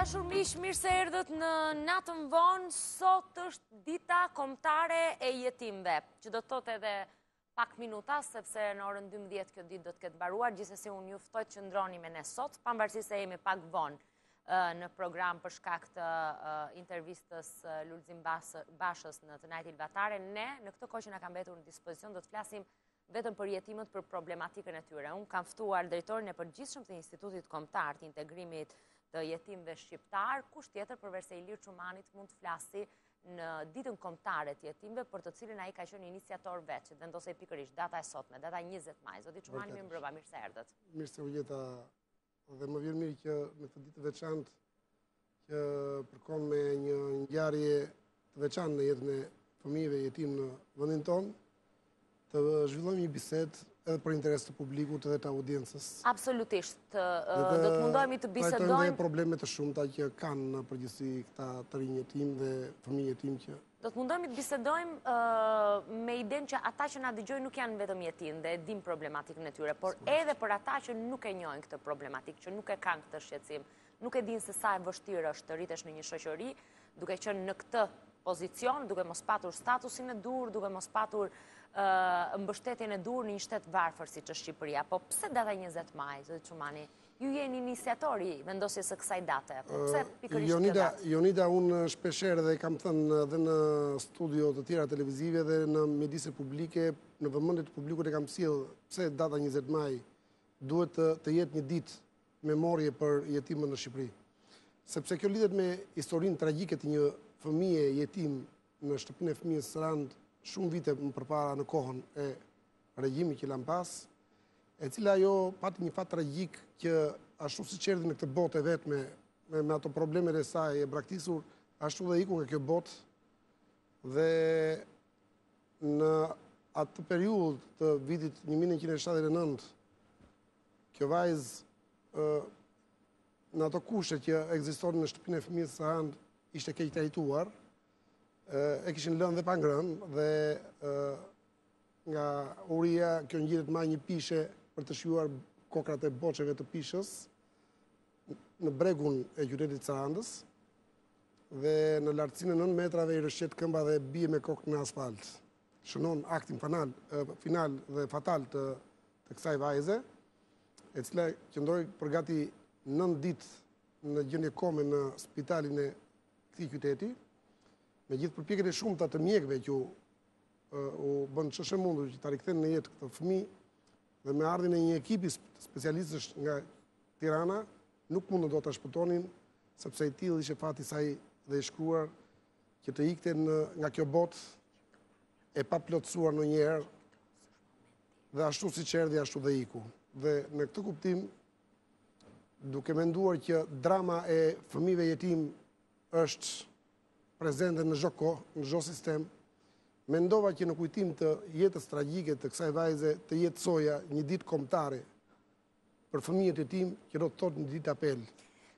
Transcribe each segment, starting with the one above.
dashur miq, mirë se erdhët në natën vonë, sot është dita kombëtare e jetimve, që do të thotë edhe pak minuta, sepse në orën 12 kjo ditë do të ketë mbaruar, gjithsesi unë ju ftoj të qëndroni me ne sot, pavarësisht se jemi pak vonë. në program për shkak të intervistës së Lulzim Bashës në Tonight Ilva Tare, ne në këtë kohë që na ka mbetur në dispozicion, do të flasim vetëm për jetimet për problematikën e tyre. Unë kam ftuar drejtorin e përgjithshëm të Institutit Kombëtar të Integrimit të Jetimëve Shqiptarë, kush tjetër përveçse Ilir Çumanit mund të flasë në ditën kombëtare të jetimve, për të cilën ai ka qenë iniciator vetë, që të vendosej pikërisht data e sotme, data 20 maj, zoti Çumani, mirëmbrëma, mirë se erdhët. Mirë se ju gjeta Dhe më vjen mirë që në këtë ditë të veçantë që përkon me një ngjarje të veçantë në jetën e fëmijëve jetim në vendin tonë, të zhvillojmë një bisedë edhe për interes të publikut edhe të audiencës. Absolutisht, do të mundohemi të bisedojmë. Dhe problemet e shumta që kanë në përgjithësi këta të rinj jetimë dhe fëmijë jetimë që Do të mundohemi të bisedojmë me idenë që ata që na dëgjojnë nuk janë vetëm jetimë dhe e dinë problematikën e tyre, por edhe për ata që nuk e njohin këtë problematikë, që nuk e kanë këtë shqetësim, nuk e dinë se sa e vështirë është të rritesh në një shoqëri, duke qenë në këtë pozicion, duke mos patur statusin e duhur, duke mos patur mbështetjen e duhur në një shtet të varfër siç është Shqipëria. Po pse data 20 maj, zoti Çumani, Ju jeni iniciator i vendosjes së kësaj date. Pse pikërisht kjo datë? Jonida, unë shpeshherë e kam thënë dhe në studio të tjera televizive dhe në mjedise publike, në vëmendje të publikut e kam sjellë pse data njëzet maj duhet të jetë një ditë memorje për jetimët në Shqipëri. Sepse kjo lidhet me historinë tragjike të një fëmije jetim në shtëpinë e fëmijës Sarandë shumë vite më përpara në kohën e regjimit që lamë pas, e cila ajo pati një fat tragjik që ashtu siç erdhi në këtë botë e vetme, me ato problemet e saj e braktisur, ashtu dhe iku nga kjo botë dhe në atë periudhë të vitit 1979, kjo vajzë në ato kushte që ekzistonin në shtëpinë e fëmijës Sarandë, ishte keqtrajtuar, e kishin lënë dhe pa ngrënë, dhe Nga uria, kjo ngjitet majë një pishe për të shijuar kokrrat e boçeve të pishës në bregun e qytetit të Sarandës dhe në lartësinë e nëntë metrave i rëshqet këmba dhe bie me kokë në asfalt. Shënon aktin final dhe fatal të, të kësaj vajze, e cila qëndroi për gati nëntë ditë në gjendje kome në spitalin e këtij qyteti, me gjithë përpjekjet e shumta të mjekve që u bën ç'është e mundur që ta rikthen në jetë këtë fëmijë dhe me ardhjen e një ekipi specialistësh nga Tirana nuk mund të do ta shpëtonin sepse i tillë ishte fati i saj dhe i shkruar që të ikte në, nga kjo botë e paplotësuar ndonjëherë dhe ashtu siç erdhi ashtu dhe iku. Dhe në këtë kuptim, duke menduar që drama e fëmijëve jetimë është prezente në çdo kohë, në çdo sistem, mendova që në kujtim të jetës tragjike të kësaj vajze të jetësoja një ditë kombëtare për fëmijët jetimë që do të thotë një ditë apel.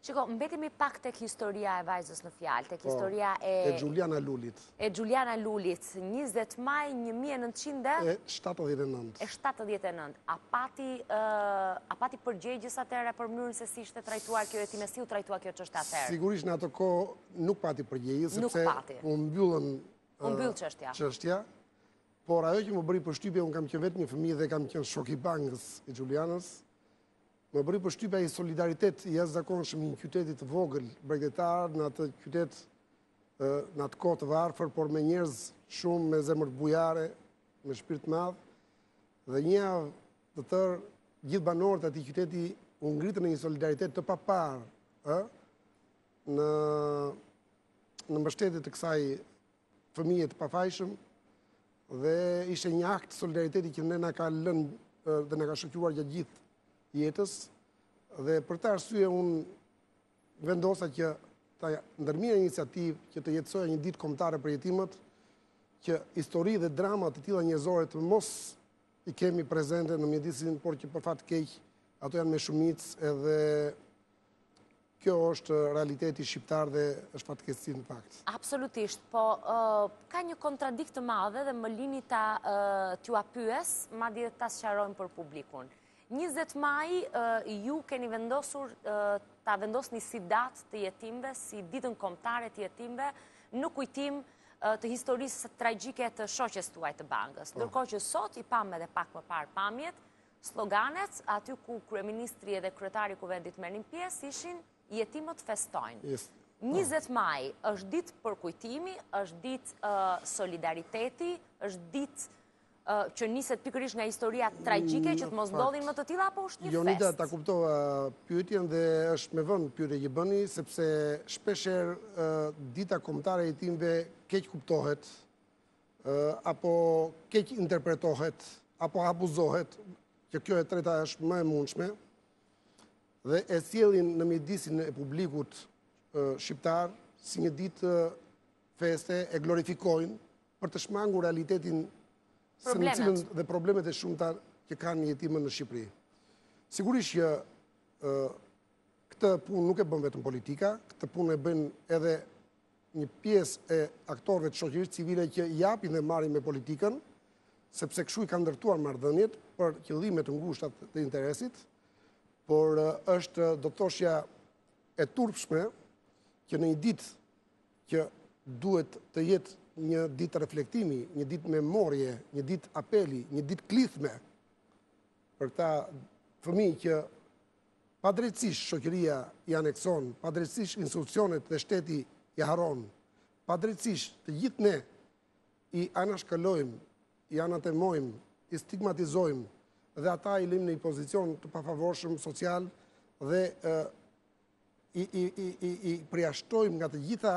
Shiko, mbetemi pak te historia e vajzës në fjalë, te, po, historia e... E Xhuliana Lulit. E Xhuliana Lulit, 20 maj 1900... E 79. E 79. A pati, a pati përgjegjës atëherë për mënyrën se si ishte trajtuar kjo jetime, si u trajtuar kjo çështje atëherë? Sigurisht në atë ko Nuk pati përgjegjës, sepse u mbyll çështja, por ajo që më bëri përshtypje, unë kam qënë vetë një fëmijë dhe kam qënë shoku i bankës i Xhulianës, më bëri përshtypje ai solidaritet i jashtëzakonshëm i një qyteti të vogël, bregdetar, në atë qytet, në atë kohë të varfër, por me njerëz shumë, me zemër bujare, me shpirt të madh, dhe një javë të tërë, gjithë banorët e atij qyteti, u ngritën në një solidaritet të paparë, në në mbështetje të kësaj fëmije të pafajshëm dhe ishte një akt solidariteti që ne na ka lënë dhe na ka shoqëruar gjatë gjithë jetës dhe për këtë arsye unë vendosa që ta ndërmerrja iniciativë që të jetësoja një ditë kombëtare për jetimët që histori dhe drama të tilla njerëzore të mos i kemi prezente në mjedisin, por që për fat keq ato janë me shumicë edhe Ky është realiteti shqiptar dhe është fatkeqësi në fakt. Absolutisht, po ka një kontradikt të madhe dhe më lini ta t'jua pyes, madje dhe ta sqarojmë për publikun. 20 maj ju keni vendosur ta vendosni si datë të jetimëve, si ditën kombëtare të jetimëve, në kujtim të historisë tragjike të shoqes tuaj të bankës. Po. Ndërkohë që sot i pamë edhe pak më parë pamjet, Sloganet aty ku kryeministri edhe kryetari i Kuvendit merrnin pjesë ishin jetimët festojnë. Po. 20 maj është ditë përkujtimi, është ditë uh, solidariteti, është ditë uh, që niset pikërisht nga historia tragjike mm, që të mos ndodhin më të tilla apo është një festë? Jonida ta kuptova pyetjen dhe është me vend pyetja që bëni sepse shpesh herë uh, dita kombëtare e jetimëve keqkuptohet apo keqinterpretohet, apo abuzohet, që kjo e treta është më e mundshme, dhe e sjellin në mjedisin e publikut shqiptar si një ditë feste e glorifikojnë për të shmangur realitetin se në cilën dhe problemet e shumta që kanë jetimët në Shqipëri. Sigurisht që Këtë punë nuk e bën vetëm politika, këtë punë e bëjnë edhe një pjesë e aktorëve të shoqërisë civile që japin dhe marrin me politikën, sepse kështu i kanë ndërtuar marrëdhëniet për qëllime të ngushta të interesit, por është do të thoshja e turpshme që në një ditë që duhet të jetë një ditë reflektimi, një ditë memorje, një ditë apeli, një ditë klithme për këta fëmijë që Padrejtësisht shoqëria i anekson, padrejtësisht institucionet dhe shteti i harron, padrejtësisht të gjithë ne i anashkalojmë, i anatemojmë, i stigmatizojmë dhe ata i lëmë në një pozicion të pafavorshëm social dhe i përjashtojmë nga të gjitha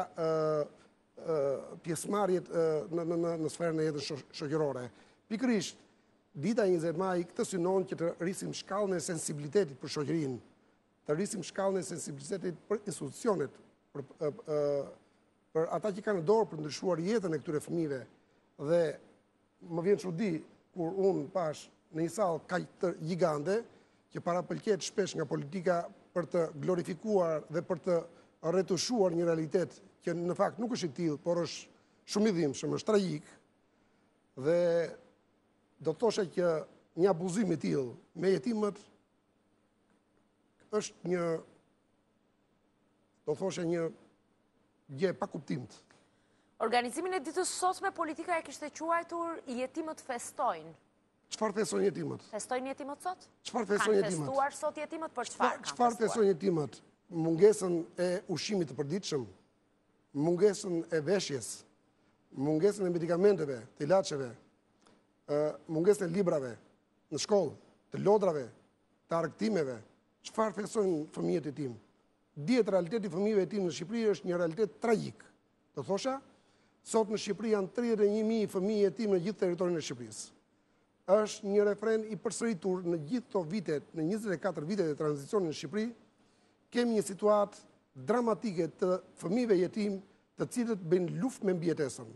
pjesëmarrjet në sferën e jetës shoqërore. Pikërisht, dita e njëzet majit këtë synon që të rrisim shkallën e sensibilitetit për shoqërinë, të rrisim shkallën e sensibilitetit për institucionet, për ata që kanë dorë për të ndryshuar jetën e këtyre fëmijëve dhe Më vjen çudi kur unë pashë në një sallë kaq gjigante që parapëlqehet shpesh nga politika për të glorifikuar dhe për të retushuar një realitet që në fakt nuk është i tillë, por është shumë i dhimbshëm, është tragjik. Dhe do të thosha që një abuzim i tillë me jetimët është një Do thosha një gjë e pakuptimtë. Organizimin e ditës së sotme politika e kishte quajtur jetimët festojnë. Çfarë festojnë jetimët? Festojnë jetimët sot? Çfarë festojnë jetimët? Kanë festuar sot jetimët për çfarë kanë festuar? Çfarë festojnë jetimët? Mungesën e ushqimit të përditshëm, mungesën e veshjes, mungesën e medikamenteve, të ilaçeve, mungesën e librave, në shkollë, të lodrave, të argëtimeve, Çfarë festojnë fëmijët jetimë? Dihet realiteti i fëmijëve jetimë në Shqipëri është një realitet tragjik. Të thosha, sot në Shqipëri janë 31.000 fëmijë jetimë në gjithë territorin e Shqipërisë. Është një refren i përsëritur në gjithë këto vite, në 24 vitet e tranzicionit në Shqipëri, kemi një situatë dramatike të fëmijëve jetimë, të cilët bëjnë luftë me mbijetesën.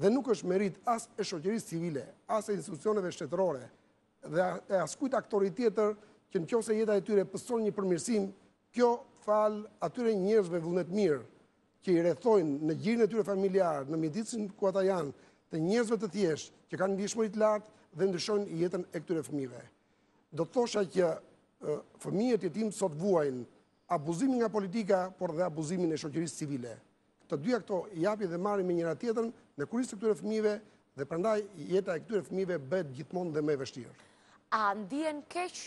dhe nuk është meritë as e shoqërisë civile, as e institucioneve shtetërore dhe e askujt aktori tjetër që në qofë se jeta e tyre pëson një përmirësim, kjo falë atyre njerëzve vullnetmirë që i rrethojnë në gjirin e tyre familjar, në mjedisin ku ata janë, të njerëzve të thjeshtë që kanë ndjeshmëri të lartë dhe ndryshojnë jetën e këtyre fëmijëve. Do të thosha që fëmijët jetimë sot vuajnë abuzimin nga politika, por dhe abuzimin e shoqërisë civile. Të dyja këto japin dhe marrin me njëra tjetrën në kurriz të këtyre fëmijëve dhe prandaj jeta e këtyre fëmijëve bëhet gjithmonë dhe më e vështirë. A ndihen keq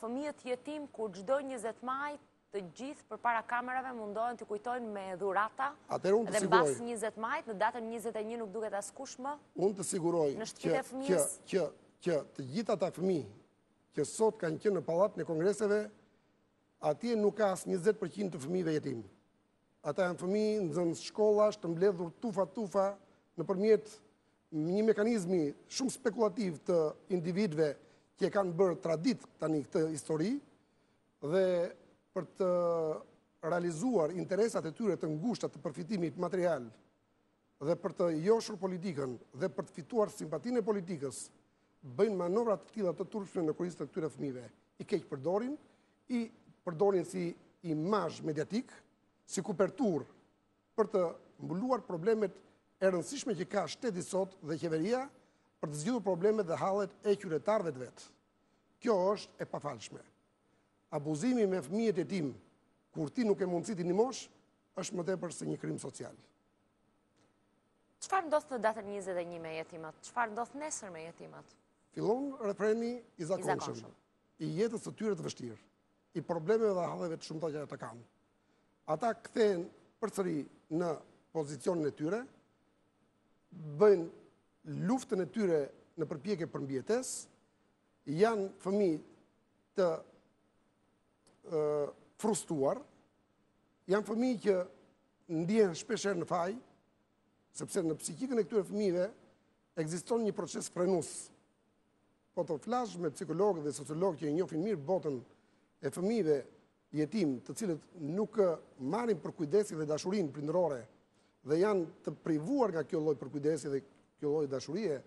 fëmijët jetimë kur çdo njëzet maj të gjithë përpara kamerave mundohen të kujtojnë me dhurata dhe mbas njëzet majit në datën njëzet e një nuk duket askush më në shtëpitë e fëmijës? Unë ju siguroj që të gjithë ata fëmijë që sot kanë qenë në pallatin e kongreseve atje nuk ka as njëzet përqind të fëmijëve jetimë. Ata janë fëmijë, nxënës shkollash, të mbledhur tufa-tufa nëpërmjet një mekanizmi shumë spekulativ të individëve që e kanë bërë traditë tani këtë histori dhe për të realizuar interesat e tyre të ngushta të përfitimit material dhe për të joshur politikën dhe për të fituar simpatinë e politikës, bëjnë manovra të tilla të turpshme në kurriz të këtyre fëmijëve. I keqpërdorin, i përdorin si imazh mediatik, si kuperturë për të mbuluar problemet e rëndësishme që ka shteti sot dhe qeveria për të zgjidhur problemet dhe hallet e qytetarëve të vet. Kjo është e pafalshme. Abuzimi me fëmijët jetimë kur ti nuk ke mundësi t'i ndihmosh është më tepër se një krim social. Çfarë ndodh në datën 21 me jetimët? Çfarë ndodh nesër me jetimët? Fillon refreni i zakonshëm, i jetës të tyre të vështirë, i problemeve dhe halleve të shumta që ata kanë. Ata kthehen përsëri në pozicionin e tyre, bëjnë luftën e tyre në përpjekje për mbijetesë, janë fëmijë të frustruar, janë fëmijë që ndihen shpeshherë në faj, sepse në psikikën e këtyre fëmijëve ekziston një proces frenues. Po të flasësh me psikologë dhe sociologë që njohin mirë botën e fëmijëve jetimë të cilët nuk marrin përkujdesin dhe dashurinë prindërore dhe janë të privuar nga kjo lloj përkujdesi dhe kjo lloj dashurie,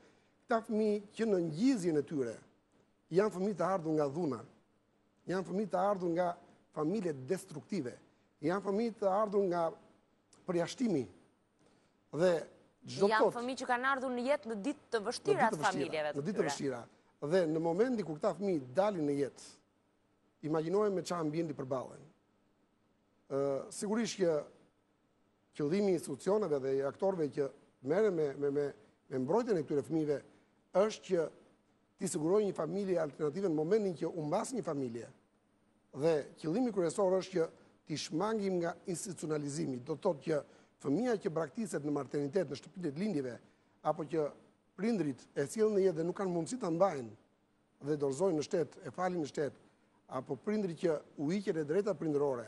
këta fëmijë që në ngjizjen e tyre janë fëmijë të ardhur nga dhuna, Janë fëmijë të ardhur nga familje destruktive. Janë fëmijë të ardhur nga përjashtimi. Dhe çdo... Janë fëmijë që kanë ardhur në jetë në ditë të vështira të familjeve. Në ditë të vështira. Dhe në momentin kur këta fëmijë dalin në jetë, imagjinojeni me çfarë ambienti përballen. Ë sigurisht që qëllimi i institucioneve dhe i aktorëve që merren me me me me mbrojtjen e këtyre fëmijëve është që T'i sigurojnë një familje alternative në momentin që humbasin një familje dhe qëllimi kryesor është që t'i shmangim nga institucionalizimi, do të thotë që fëmija që braktiset në maternitet në shtëpinë e lindjeve, apo që prindërit e sjellin në jetë dhe nuk kanë mundësi ta mbajnë dhe e dorëzojnë në shtet, e falin në shtet, apo prindërit që u hiqet e drejta prindërore,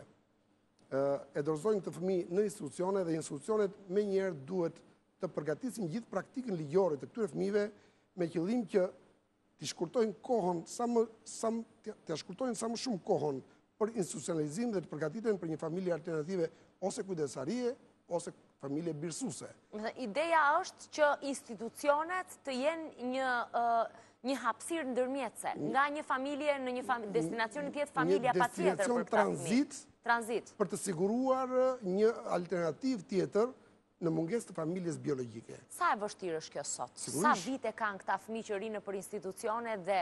e dorëzojnë këtë fëmijë në institucione dhe institucionet menjëherë duhet të përgatisin gjithë praktikën ligjore të këtyre fëmijëve me qëllim që të shkurtojnë kohën sa më sa të shkurtojnë sa më shumë kohën për institucionalizim dhe të përgatiten për një familje alternative ose kujdesarie ose familje birësuse. Ideja është që institucionet të jenë një një hapësirë ndërmjetëse, nga një familje në një destinacion tjetër, familja patjetër për këta fëmijë. Tranzit, për të siguruar një alternativë tjetër në mungesë të familjes biologjike. Sa e vështirë është kjo sot? Sa vite kanë këta fëmijë që rrinë nëpër institucione dhe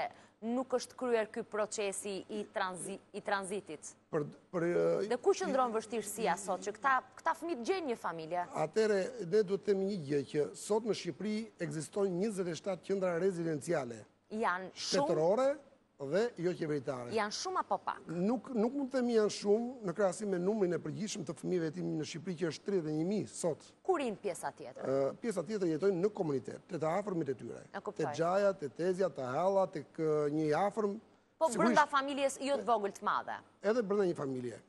nuk është kryer ky procesi i tranzitit? Dhe ku qëndron vështirësia sot, që këta fëmijë të gjejnë një familje? Atëherë, ne duhet të themi një gjë, që sot në Shqipëri ekzistojnë 27 qendra rezidenciale, shtetërore dhe joqeveritare. Janë shumë apo pak? Nuk mund të themi janë shumë, në krahasim me numrin e përgjithshëm të fëmijëve jetimë në Shqipëri, që është 31.000 sot. Ku rrinë pjesa tjetër? Pjesa tjetër jetojnë në komunitet, te të afërmit e tyre. Te xhaja, te tezja, te halla, te një i afërm, Po brenda familjes jo të vogël të madhe. Edhe brenda një familje.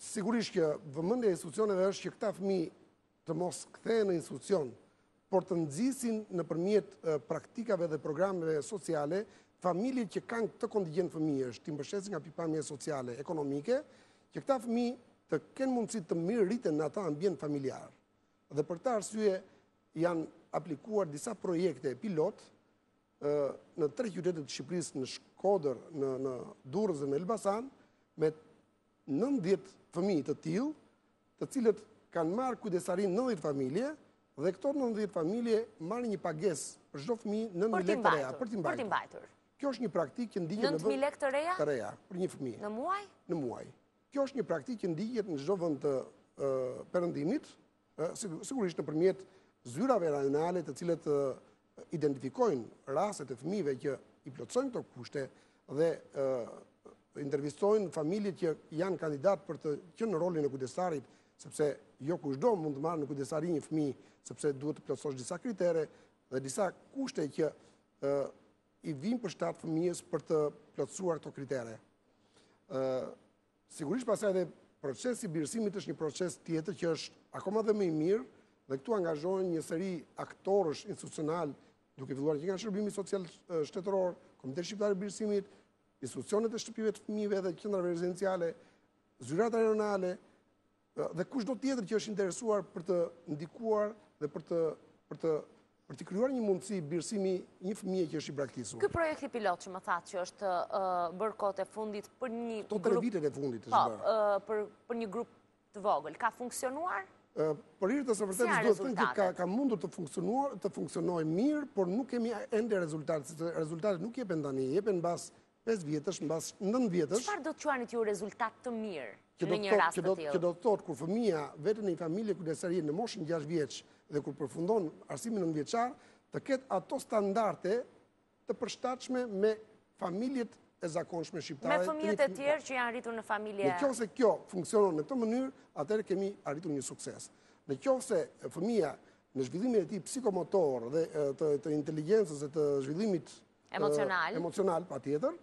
Sigurisht që vëmendja e institucioneve është që këta fëmijë të mos kthehen në institucion, por të nxisin nëpërmjet praktikave dhe programeve sociale, familjet që kanë këtë kontingjent fëmijësh, t'i mbështesin nga pikëpamja sociale, ekonomike, që këta fëmijë të kenë mundësi të mirërriten në atë ambient familjar. Dhe për këtë arsye janë aplikuar disa projekte pilot, në tre qytete të Shqipërisë, në Shkodër, në, në Durrës dhe në Elbasan, me 90 fëmijë të tillë, të cilët i kanë marrë në kujdesari 90 familje, dhe këto 90 familje marrin një pagesë për çdo fëmijë 9.000 lekë të reja, për t'i mbajtur. Kjo është një praktikë që ndiqet në vend... 9.000 lekë të reja? Të reja, për një fëmijë. Në muaj? Në muaj. Kjo është një praktikë që ndiqet në çdo vend të perëndimit, sigurisht nëpërmjet zyrave rajonale të cilat identifikojnë rastet e fëmijëve që i plotësojnë këto kushte dhe intervistojnë familjet që janë kandidatë për të qenë në rolin e kujdestarit, sepse jo kushdo mund të marrë në kujdestari një fëmijë, sepse duhet të plotësosh disa kritere dhe disa kushte që i vijnë përshtat fëmijës për të plotësuar këto kritere. Sigurisht pastaj edhe procesi i birësimit është një proces tjetër që është akoma dhe më i mirë dhe këtu angazhohen një seri aktorësh institucionalë duke filluar që nga shërbimi social shtetëror, Komiteti Shqiptar i Birësimit, institucionet e shtëpive të fëmijëve dhe qendrave rezidenciale, zyrat rajonale, dhe kushdo tjetër që është i interesuar për të ndikuar dhe për të për të për t'i krijuar një mundësi birësimi një fëmije që është i braktisur. Ky projekti pilot që më thatë që është bërë kohët e fundit për një grup... Këto tre vitet e fundit është po, bërë. Për një grup të vogël, ka funksionuar? Për hir të së vërtetës, duhet thënë që ka mundur të funksionuar, të funksionojë mirë, por nuk kemi ende rezultate, se rezultatet nuk jepen tani, jepen mbas Pesë vjetësh, mbas nëntë vjetësh. Çfarë do të quanit ju rezultat të mirë në një rast të tillë? Që do të thotë kur fëmija vete në një familje kujdestarie në moshën gjashtë vjeç dhe kur përfundon arsimin nëntëvjeçar, të ketë ato standarde të përshtatshme me familjet e zakonshme shqiptare. Me fëmijët e tjerë që janë rritur në familje. Në qoftë se kjo funksionon në këtë mënyrë, atëherë kemi arritur një sukses. Në qoftë se fëmija në zhvillimin e tij psikomotor dhe të, të inteligjencës dhe të zhvillimit Emocional. Emocional, patjetër.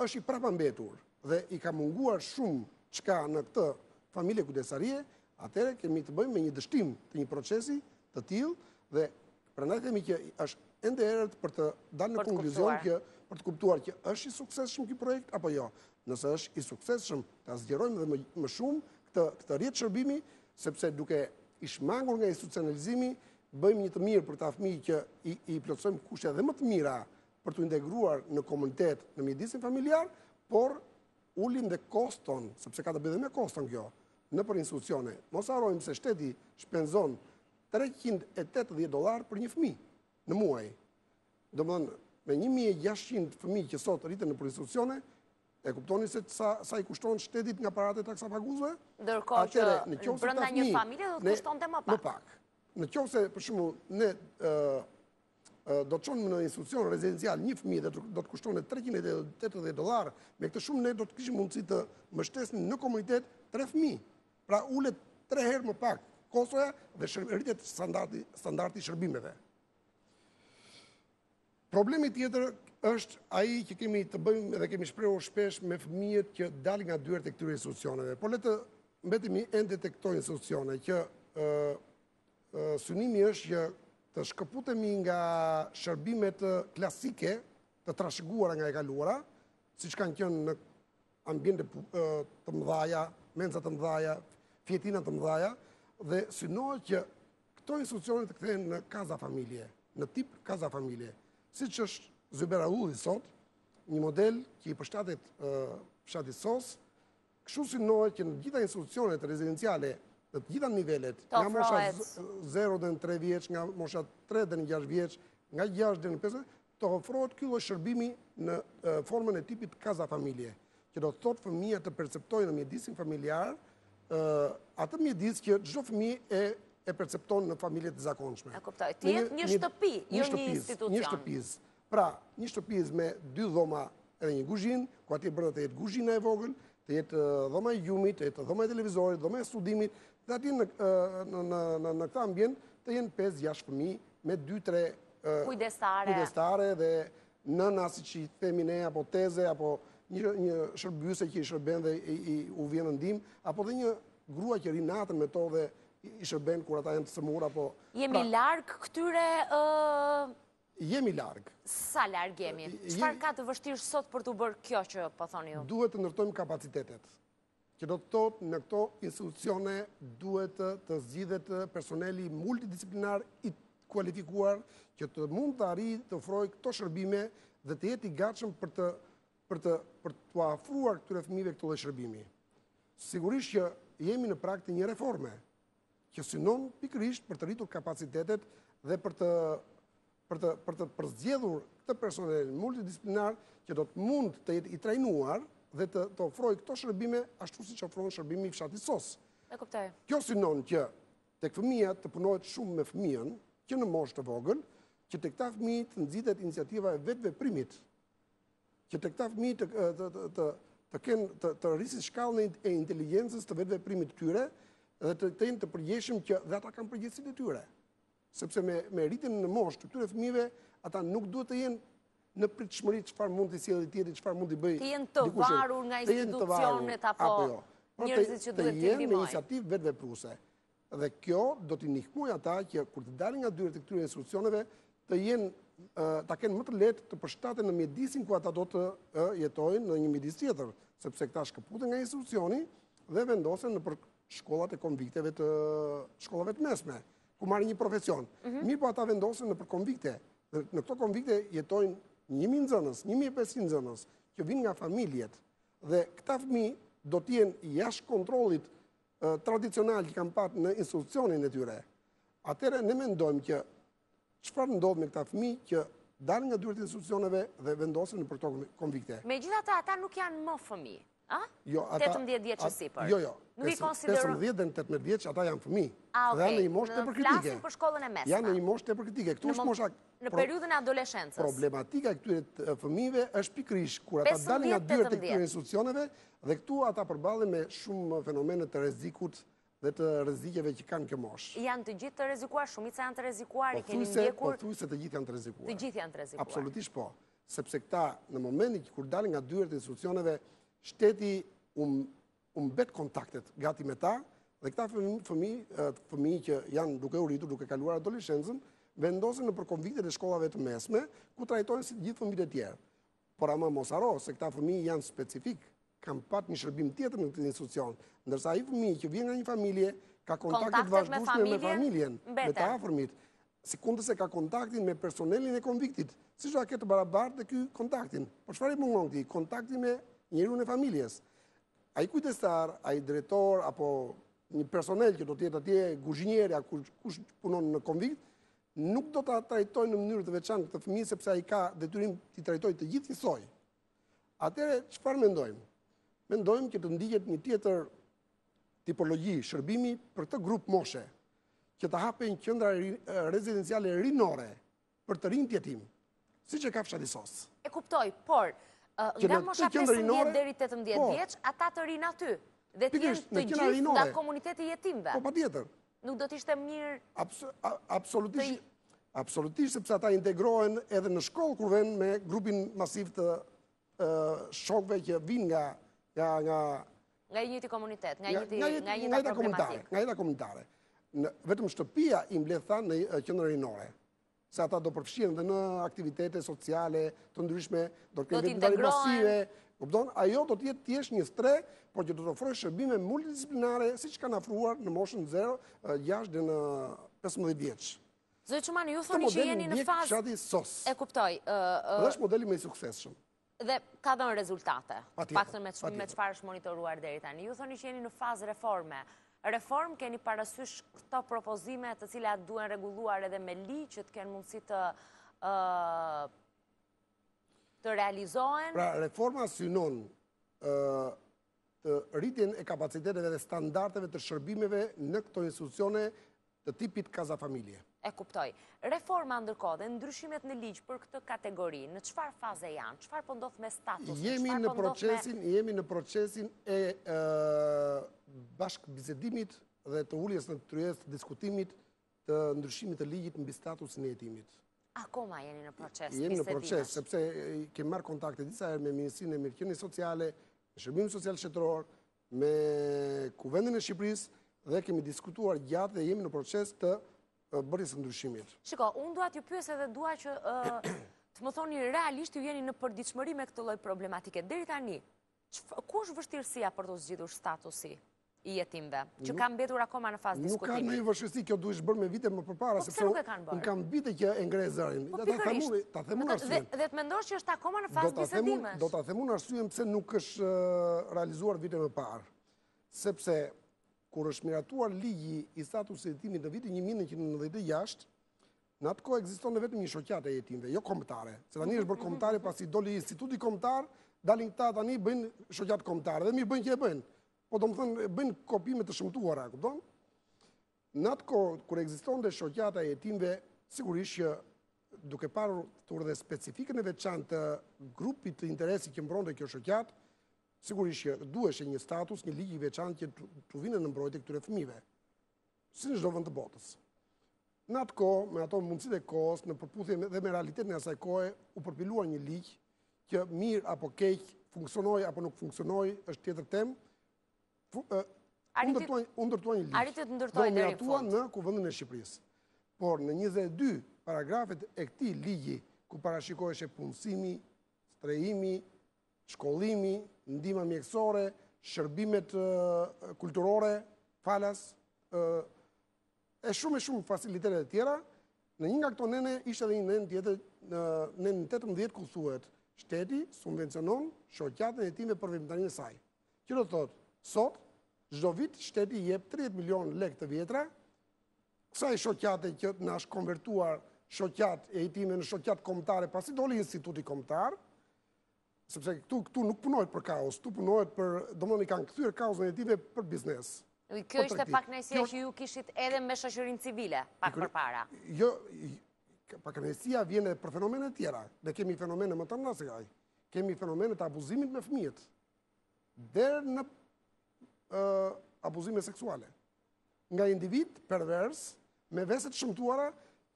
Është i prapambetur dhe i ka munguar shumëçka në këtë familje kujdestarie, atëherë kemi të bëjmë me një dështim të një procesi të tillë dhe prandaj themi që është ende herët për të dalë në konkluzion që për të kuptuar që është i suksesshëm ky projekt apo jo. Nëse është i suksesshëm, ta zgjerojmë dhe më shumë këtë këtë rrjet shërbimi, sepse duke i shmangur nga institucionalizimi bëjmë një të mirë për këta fëmijë që i, i plotësojmë kushte edhe më të mira për t'u integruar në komunitet, në mjedisin familjar, por ulim dhe koston, sepse ka të bëjë dhe me koston kjo, nëpër institucione. Mos harrojmë se shteti shpenzon 380 dollarë për një fëmijë në muaj. Domethënë, me 1600 fëmijë që sot rriten nëpër institucione, E kuptoni se sa sa i kushton shtetit nga paratë e taksapaguesve? Ndërkohë që brenda një familje do të kushtonte më pak. Në qoftë se për shembull ne do të çonim në institucion rezidencial një fëmijë dhe do të kushtonte 380 dollarë, me këtë shumë, ne do të kishim mundësi të mbështesnim në komunitet tre fëmijë. Pra ulet tre herë më pak kostoja dhe rritet standardi i shërbimeve. Problemi tjetër është ai që kemi të bëjmë dhe kemi shprehur shpesh me fëmijët që dalin nga dyert e këtyre institucioneve. Por le të mbetemi ende tek këto institucione që synimi është që të shkëputemi nga shërbimet klasike të trashëguara nga e kaluara, siç kanë qenë në ambiente të mëdhaja, menca të mëdhaja, fjetina të mëdhaja dhe synohet që Këto institucione të kthehen në kaza familje, në tip kaza familje, siç është Zyber Hallulli sot, një model që i përshtatet fshatit SOS, kështu synohet që në të gjitha institucionet rezidenciale në të gjitha nivelet, nga mosha 0 deri në 3 vjeç, nga mosha 3 deri në 6 vjeç, nga 6 deri në 5 vjeç, Të ofrohet ky lloj shërbimi në formën e tipit kaza familje, që do të thotë fëmija të perceptojë në mjedisin familjar atë mjedis që çdo fëmijë e e percepton në familje të zakonshme. E kuptoj. Të jetë një shtëpi, jo një institucion. Një shtëpizë. Pra, një shtëpizë me dy dhoma edhe një guzhinë, ku atje brenda të jetë guzhina e vogël, të jetë dhoma e gjumit, të jetë dhoma e televizorit, dhoma e studimit, dhe atje në, në, në, në, në këtë ambient të jenë 5-6 fëmijë me 2-3 kujdestare dhe nëna, siç i themi ne, apo teze, apo një, një shërbyese që i shërben dhe i, i u vjen në ndihmë, apo dhe një grua që rri natën me to dhe i shërben kur ata janë të sëmurë, apo... Jemi pra, larg këtyre... Uh Jemi larg. Sa larg jemi? Çfarë ka të vështirë sot për t'u bërë kjo që po thoni ju? Duhet të ndërtojmë kapacitetet, që do të thotë në këto institucione duhet të zgjidhet personeli multidisiplinar i kualifikuar që të mund të arrijë të ofrojë këto shërbime dhe të jetë i gatshëm për të për të për t'u ofruar këtyre fëmijëve këtë lloj shërbimi. Sigurisht që jemi në prag të një reforme. që synon pikërisht për të rritur kapacitetet dhe për të për të për të përzgjedhur këtë personel multidisiplinar që do të mund të jetë i trajnuar dhe të të ofrojë këto shërbime ashtu siç ofron shërbimi i fshatit SOS. E kuptoj. Kjo synon që tek fëmija të punohet shumë me fëmijën që në moshë të vogël, që te këta fëmijë të nxitet iniciativa e vetëveprimit që te këta fëmijë të, të, të, të, të kenë të, të rrisin shkallën e inteligjencës të vetëveprimit të tyre dhe të të jenë të përgjegjshëm që dhe ata kanë përgjegjësitë e tyre. Sepse me, me rritjen në moshë të këtyre fëmijëve, ata nuk duhet të jenë në pritshmëri çfarë mund t'i sjellë tjetri, çfarë mund t'i bëjë. Të jenë të varur nga institucionet apo, jo. apo jo. Pra njërëzit që duhet t'i ndihmojnë. Të jenë me iniciativë vetëvepruese. Dhe kjo do t'i ndihmojë ata që kur të dalin nga dyert e këtyre institucioneve të jenë ta kenë më të lehtë të përshtaten në mjedisin ku ata do të jetojnë në një mjedis tjetër, sepse këta shkëputen nga institucioni dhe vendosen nëpër shkollat e konvikteve të shkollave të mesme, ku marrin një profesion. Mhm. Mirëpo ata vendosen nëpër konvikte. Në këto konvikte jetojnë 1000 nxënës, 1500 nxënës që vijnë nga familjet dhe këta fëmijë do të jenë jashtë kontrollit tradicional që kanë pat në institucionin e tyre. Atëherë ne mendojmë që çfarë ndodh me këta fëmijë që dalin nga dyert e institucioneve dhe vendosen nëpër këto konvikte. Megjithatë ata nuk janë më fëmijë, ë? Jo, ata 18 vjeç e sipër. Jo, jo. Nuk i konsiderojmë 15 dhe 18 vjeç ata janë fëmijë. Dhe janë në një moshë tepër kritike. Flasim për shkollën e mesme. Janë në një moshë tepër kritike. Këtu është mosha Në periudhën e adoleshencës. Problematika e këtyre fëmijëve është pikërisht kur ata dalin nga dyert e këtyre institucioneve dhe këtu ata përballen me shumë fenomene të rrezikut dhe të rrezikeve që kanë kjo moshë. Janë të gjithë të rrezikuar, shumica janë të rrezikuar, i keni ndjekur? Pothuajse të gjithë janë të rrezikuar. Të gjithë janë të rrezikuar. Absolutisht po, sepse këta në momentin kur dalin nga dyert e institucioneve, shteti u humbet kontaktet gati me ta dhe këta fëmijë, fëmijë që janë duke u rritur, duke kaluar adoleshencën, vendosen nëpër konviktet e shkollave të mesme, ku trajtohen si të gjithë fëmijët e tjerë. Por ama mos harro se këta fëmijë janë specifikë, kanë pat një shërbim tjetër në këtë institucion, ndërsa ai fëmijë që vjen nga një familje ka kontakte të vazhdueshme me familjen, me të afërmit. Sikundërse ka kontaktin me personelin e konviktit, siç do ta ketë të barabartë dhe ky kontaktin. Po çfarë i mungon këtij, kontakti me njeriun e familjes. Ai kujdestar, ai drejtor, apo një personel që do të jetë atje, guzhinieri, a kush punon në konvikt, nuk do ta trajtojë në mënyrë të veçantë këtë fëmijë, sepse ai ka detyrim t'i trajtojë të gjithë njësoj. Atëherë, çfarë mendojmë? Mendojmë që të ndiqet një tjetër tipologji shërbimi për këtë grupmoshë që të hapen qendra rezidenciale rinore për të rinjtë jetimë, siç e ka fshati SOS. E kuptoj, por nga mosha 15 deri 18 vjeç, ata të rrinë aty dhe të jenë të gjithë nga komuniteti i jetimëve. Po, patjetër. Nuk do të ishte mirë... Absolutisht, absolutisht, sepse ata integrohen edhe në shkollë kur venë me grupin masiv të shokëve që vijnë nga... Nga i njëjti komunitet, nga e njëjta problematikë. Nga jeta komunitare. Vetëm shtëpia i mbledh ata në qendër rinore. Se ata do përfshihen edhe në aktivitete sociale, të ndryshme, do të ketë edhe masive. Ajo do të jetë thjesht një strehë, por që do të ofrojë shërbime multidisiplinare, siç kanë ofruar në moshën 0, 6 dhe në 15 vjeç. Zoti Çumani, ju thoni që jeni në fazë... Këtë model në SOS. E kuptoj. Dhe është modeli më i suksesshëm. Dhe ka dhënë rezultate. Patjetër. Paktën me çfarë është monitoruar deri tani. Ju thoni që jeni në fazë reforme. Reformë keni parasysh këto propozime të cilat duhen rregulluar edhe me ligj që të kenë mundësi të të realizohen? Pra, reforma synon rritjen e kapaciteteve dhe standardeve të shërbimeve në këto institucione të tipit Casa Famiglia. E kuptoj. Reforma ndërkohë dhe ndryshimet në ligj për këtë kategori, në çfarë faze janë? Çfarë po ndodh me statusin? Jemi në procesin, jemi në procesin e bashkëbisedimit dhe të uljes në tryezë të diskutimit të ndryshimit të ligjit mbi statusin e jetimit. Akoma jeni në proces, bisedimesh? Jemi në proces, sepse kemi marrë kontakte disa herë me Ministrinë e Mirëqenies Sociale, me Shërbimin Social Shtetëror, me Kuvendin e Shqipërisë, dhe kemi diskutuar gjatë dhe jemi në proces të bërjes së ndryshimit. Shiko, unë dua t'ju pyes edhe dua që të më thoni realisht ju jeni në përditshmëri me këtë lloj problematike. Deri tani, Ku është vështirësia për të zgjidhur statusin e jetimëve, që ka mbetur akoma në fazë diskutimi? Nuk ka ndonjë vështirësi, kjo duhesh bërë me vite më përpara, po sepse unë kam vite që e ngre zërin. Po pikërisht, dhe të mendosh që është akoma në fazë bisedimesh. Do ta them unë arsyen pse nuk është realizuar vite më parë, sepse kur është miratuar ligji i statusit të jetimit në vitin 1996, Në atë kohë ekzistonte vetëm një shoqatë e jetimëve, jo kombëtare. Se tani është bërë kombëtare pasi doli instituti kombëtar, dalin këta tani bëjnë shoqatë kombëtare dhe mirë bëjnë që e bëjnë. Po domethënë bëjnë kopime të shëmtuara, kupton? Në atë kohë kur ekzistonte shoqata e jetimëve, sigurisht që duke parasysh dhe specifikën e veçantë të grupit të interesit që mbronte kjo shoqatë, sigurisht që duheshe një status, një ligj i veçantë që të vinte në mbrojtje këtyre fëmijëve. si në çdo vend të botës. Në atë kohë, me ato mundësitë e kohës, në përputhje me, dhe me realitetin e asaj kohe, u përpilua një ligj që mirë apo keq, funksionoi apo nuk funksionoi, është tjetër temë. U ndërtua një ligj. Dhe u miratua në Kuvendin e Shqipërisë. Por në 22 paragrafet e këtij ligji ku parashikoheshe punësimi, strehimi, shkollimi, ndihma mjekësore, shërbimet kulturore, falas, e shumë e shumë facilitete të tjera, në një nga këto nene ishte dhe një nen tjetër neni 18 ku thuhet shteti subvencionon shoqatën e jetimëve për veprimtarinë e saj. Kjo do të thotë, sot, çdo vit shteti jep 30 milionë lekë të vjetra, kësaj shoqate që na është konvertuar shoqata e jetimëve në shoqatë kombëtare, pasi doli instituti kombëtar, Sepse këtu, këtu nuk punohet për kaos, këtu punohet për, domethënë e kanë kthyer kauzën e jetimëve për biznes. Kjo ishte pakënaqësia që ju kishit edhe me shoqërinë civile, pak për para. Jo, pakënaqësia vjen edhe për fenomene të tjera. Ne kemi fenomene më të rënda se kaq. Kemi fenomene të abuzimit me fëmijët. Deri në abuzime seksuale. nga individë perversë me vese të shëmtuara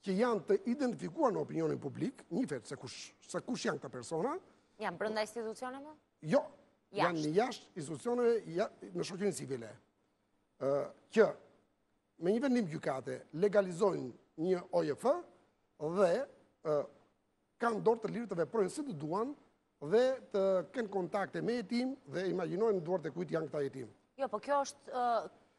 që janë të identifikuar në opinionin publik, njihet se kush, se kush janë këta persona. Janë brenda institucioneve? Jo, janë jashtë institucioneve ja, në shoqërinë civile. Uh, që me një vendim gjykate legalizojnë një OJF dhe uh, kanë dorë të lirë të veprojnë si të duan Dhe të kenë kontakte me jetimë dhe imagjinoni në duart e kujt janë këta jetimë. Jo, po kjo është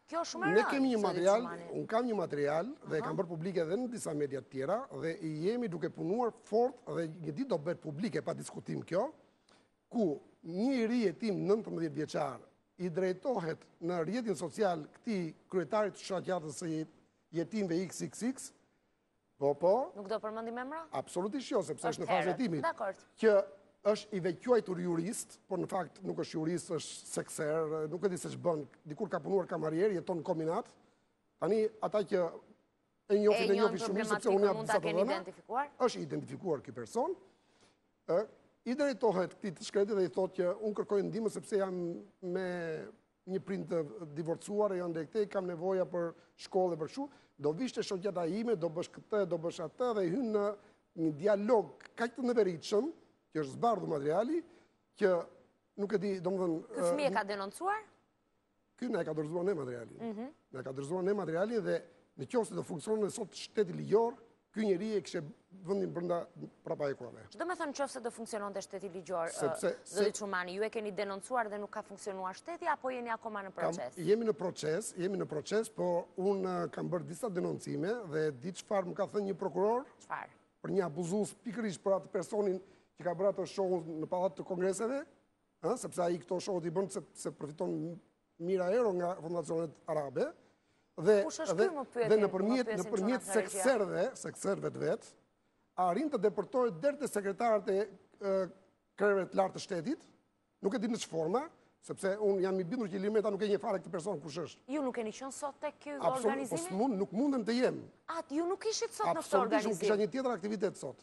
kjo është shumë e rëndë. Ne kemi një material, unë kam një material dhe e kam bërë publike edhe në disa media të tjera dhe i jemi duke punuar fort dhe një ditë do bëhet publike pa diskutim kjo, ku një i ri jetim 19 vjeçar i drejtohet në rrjetin social këtij kryetarit të shoqatës së jetimëve XXX Po, po. Nuk do përmendim emra? Absolutisht jo, sepse është në fazë hetimi. Dakord. Që është i vetëquajtur jurist, por në fakt nuk është jurist, është sekser, nuk e di se ç'bën, dikur ka punuar kamarier, jeton në Kombinat, tani ata që e njohin e njohin shumë mirë, sepse unë jap disa të dhëna, është identifikuar ky person, i drejtohet këtij të shkretit dhe i thotë që unë kërkoj ndihmë sepse jam me një prind të divorcuar e jo ndaj këtej, kam nevojë për shkollë e për kështu, do vish te shoqata ime, do bësh këtë, do bësh atë dhe hyn në një dialog kaq të neveritshëm, që është zbardhur materiali, që nuk e di, domethënë, Ky fëmijë e ka denoncuar? Ky na e ka dorëzuar ne materialin. Mhm. Na e ka dorëzuar ne materialin dhe në qoftë se do funksiononte sot shteti ligjor, ky njeri e kishte vendin brenda prapa hekurave. Ç'do me thënë në qoftë se do funksiononte shteti ligjor, zoti Çumani, ju e keni denoncuar dhe nuk ka funksionuar shteti, apo jeni akoma në proces? Jemi në proces, jemi në proces, po unë kam bërë disa denoncime dhe di çfarë më ka thënë një prokuror, çfarë? Për një abuzues pikërisht për atë personin që ka bërë atë shoun në Pallat të kongreseve, sepse ai këto shout i bën se përfiton mijëra euro nga fondacionet arabe, dhe nëpërmjet nëpërmjet sekserve, sekserve të vet, arrin të depërtojë deri te sekretarët e krerëve të lartë të shtetit, nuk e di në ç'forma, sepse unë jam i bindur që Ilir Meta nuk e njeh fare këtë person kush është. Ju nuk keni qenë sot te ky organizimi? Absolut, po nuk mundem të jem. Atë, ju nuk ishit sot në këtë organizim? Absolutisht, unë isha në një tjetër aktivitet sot.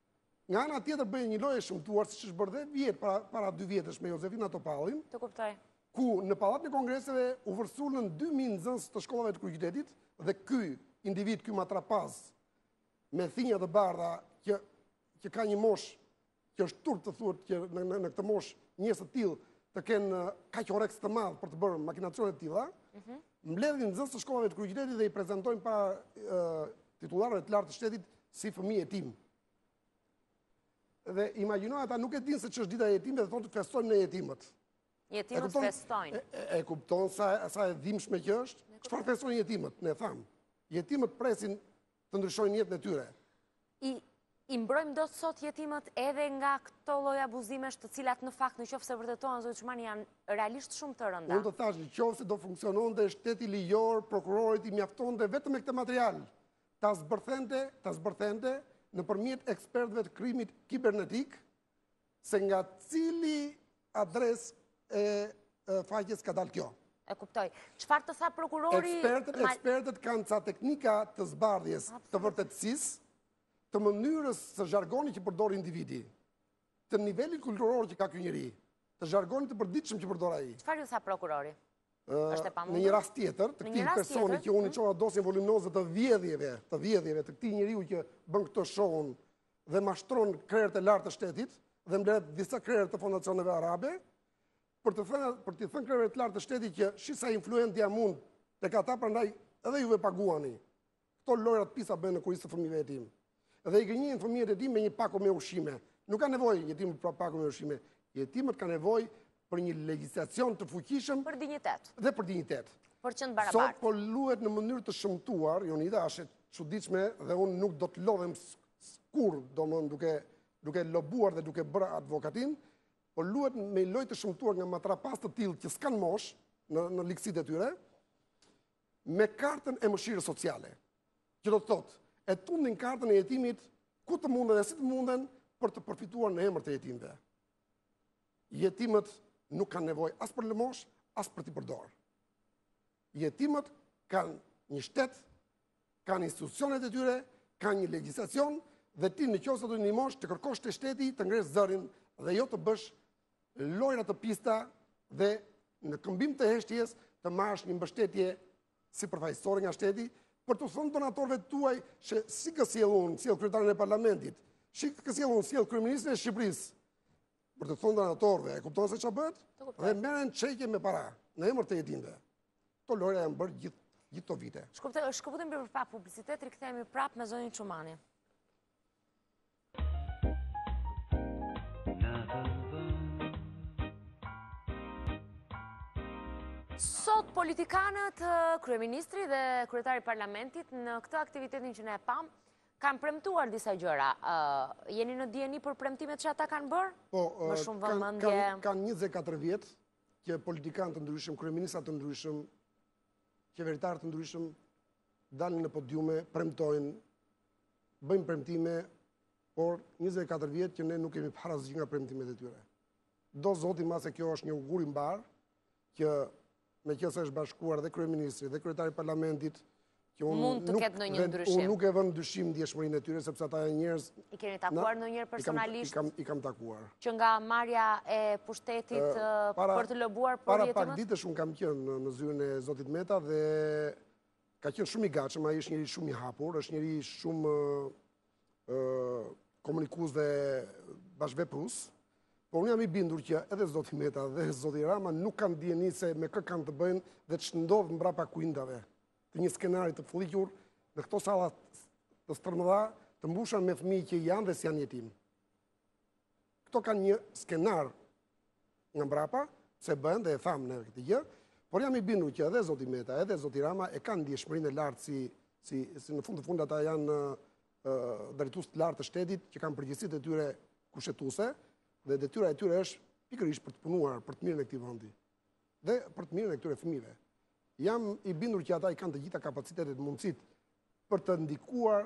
Nga ana tjetër bëhet një lojë e shëmtuar, siç është bërë dhe vjet para, para dy vjetësh me Jozefina Topallin. Të kuptoj. Ku në Pallatin e Kongreseve u vërsulën 2.000 nxënës të shkollave të kryeqytetit dhe ky individ, ky matrapaz me thinja të bardha që, që ka një moshë që është turp të thuhet që në, në, në këtë moshë njerëz të tillë të kenë kaq oreks të madhë për të bërë makinacione të tilla, mm -hmm. Mbledhin nxënës të shkollave të kryeqytetit dhe i prezentojnë para titullarëve të lartë të shtetit si fëmijë jetimë. Dhe imagjino ata nuk e dinë se ç'është dita e jetimit dhe thonë të festojmë me jetimët. Jetimët festojnë. E kupton sa e dhimbshme që është? Çfarë festojnë jetimët? Ne thamë. Jetimët presin të ndryshojnë jetën e tyre. I, i mbrojmë dot sot jetimët edhe nga këto lloj abuzimesh të cilat në fakt në qoftë se vërtetohen zoti Çumani janë realisht shumë të rënda. Unë të thashë në qoftë se do funksiononte shteti ligjor, prokurorit i mjaftonte vetëm me këtë material ta zbërthente, ta zbërthente nëpërmjet ekspertëve të krimit kibernetik, se nga cila adresë e faqes ka dalë kjo. E kuptoj. Çfarë të tha prokurori... Ekspertët kanë ca teknika të zbardhjes të vërtetësisë, të mënyrës së zhargonit që përdor individi, të nivelit kulturor që ka ky njeri, të zhargonit të përditshëm që përdor ai. Çfarë ju tha prokurori? Në një rast tjetër, të këtij personi që unë i çova dosjen voluminoze të vjedhjeve, të vjedhjeve, të këtij njeriu që bën këtë shoun dhe mashtron krerët e lartë të shtetit dhe mbledh disa krerë të fondacioneve arabe, për të thënë për të thënë krerëve të lartë të shtetit që shih sa influent jam unë tek ata prandaj edhe ju e paguani. Këto lojëra të pista bëhen në kurriz të fëmijëve jetimë. Dhe i gënjejnë fëmijët jetimë me një pako me ushqime. Nuk ka nevojë jetimi për pako me ushqime. Jetimi ka nevojë për një legjislacion të fuqishëm për dinjitet dhe për dinjitet për qenë të barabartë. Sot po luhet në mënyrë të shëmtuar, Jonida, është e çuditshme dhe unë nuk do të lodhem kurrë, do më duke, duke lobuar dhe duke bërë avokatin, po luhet me lojë të shëmtuar nga matrapazë të tillë që s'kanë moshë në, në ligësitë e tyre, me kartën e mëshirës sociale, që do të thotë, e tundin kartën e jetimit ku të munden dhe si të munden për të përfituar në emër të jetimëve. Jetimët nuk kanë nevojë as për lëmoshë, as për t'i përdorur. Jetimët kanë një shtet, kanë institucionet e tyre, kanë një legjislacion, dhe ti në qoftë se do të ndihmosh të kërkosh te shteti të ngresh zërin dhe jo të bësh lojëra të pista dhe në këmbim të heshtjes të marrësh një mbështetje si shpërfaqësore nga shteti, për t'u thënë donatorëve tuaj që shih kë sjell unë, sjell kryetarin e parlamentit, shih kë sjell unë, sjell kryeministrin e Shqipërisë, për t'u thënë donatorëve, e kupton se ça bëhet, dhe merren çeqe me para, në emër të jetimëve. Këto lojëra janë bërë gjithë gjithë këto vite. Shkëputemi për pak publicitet, rikthehemi prapë me zotin Çumani. Sot politikanët, kryeministri dhe kryetari i parlamentit në këtë aktivitetin që ne e pamë, kanë premtuar disa gjëra. Jeni në dijeni për premtimet që ata kanë bërë? Po, më shumë vëmendje... Kanë 24 vjet që politikanë të ndryshëm, kryeministra të ndryshëm, qeveritarë të ndryshëm, dalin në podiume, premtojnë bëjnë premtime, por 24 vjet që ne nuk kemi parë asgjë nga premtimet e tyre. Do zoti mbase kjo është një ugur i mbarë, që meqenëse është bashkuar dhe kryeministri dhe kryetari i parlamentit, që unë mund të ketë ndonjë ndryshim. Unë nuk e vë në dyshim ndjeshmërinë e tyre, sepse ata janë njerëz... I keni takuar ndonjëherë personalisht? I kam takuar. Që nga marrja e pushtetit për të lobuar për jetimët? Para pak ditësh unë kam qenë në zyrën e Zotit Meta dhe Ka qenë shumë i gatshëm, ai është njeri shumë i hapur, është njeri shumë komunikues dhe bashkëveprues, por unë jam i bindur që edhe Zoti Meta dhe Zoti Rama nuk kanë dijeni se me kë kanë të bëjnë dhe ç'ndodh mbrapa kuintave të një skenari të fëlliqur në këto sallat të stërmëdha të mbushura me fëmijë që janë dhe s'janë jetimë. Këto kanë një skenar nga mbrapa, pse bëhen dhe e thamë ne këtë gjë, por jam i bindur që edhe Zoti Meta, edhe Zoti Rama e kanë ndjeshmërinë e lartë si, si, si në fund të fundit ata janë uh, drejtues të lartë të shtetit që kanë përgjegjësitë e tyre kushtetuese dhe detyra e tyre është pikërisht për të punuar për të mirën e këtij vendi dhe për të mirën e këtyre fëmijëve. Jam i bindur që ata i kanë të gjitha kapacitetet, mundësitë për të ndikuar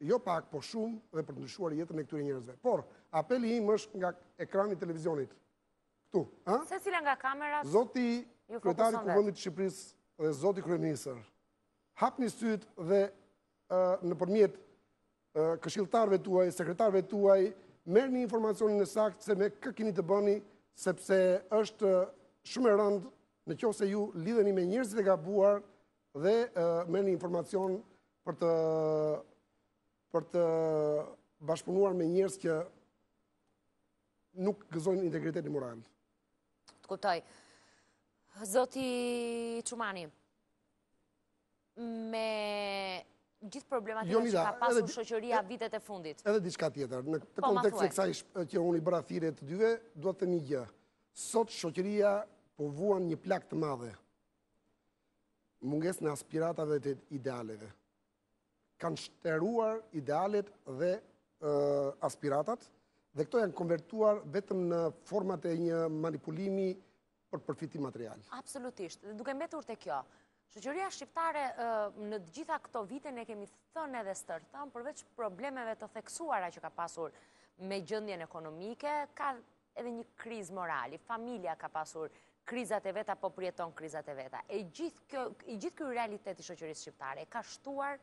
jo pak, po shumë dhe për të ndryshuar jetën e këtyre njerëzve. Por, apeli im është nga ekrani i televizionit. Këtu, ha? Te cila nga kamerat? Zoti kryetar i Kuvendit të Shqipërisë dhe zoti kryeministër, hapni sytë dhe nëpërmjet këshilltarëve tuaj, sekretarëve tuaj, merrni informacionin e saktë se me kë keni të bëni, sepse është shumë e rëndë në qoftë se ju lidheni me njerëzit e gabuar dhe merrni informacion për të për të bashkëpunuar me njerëz që nuk gëzojnë integritetin moral. Të kuptoj. Zoti Çumani. me gjithë problematikat që ka pasur shoqëria vitet e fundit. Edhe diçka tjetër, në këtë po, kontekst të kësaj që unë u bëra thirrje të dyve, dua të them një gjë. Sot shoqëria po vuan një plagë të madhe. Mungesën e aspiratave, të idealeve. kanë shteruar idealet dhe aspiratat, dhe këto janë konvertuar vetëm në format e një manipulimi për përfitim material. Absolutisht, dhe duke mbetur te kjo, shoqëria shqiptare në të gjitha këto vite ne e kemi thënë edhe stërthënë përveç problemeve të theksuara që ka pasur me gjendjen ekonomike, ka edhe një krizë morali, familja ka pasur krizat e veta, po përjeton krizat e veta. E gjithë ky realitet i shoqërisë shqiptare, e ka shtuar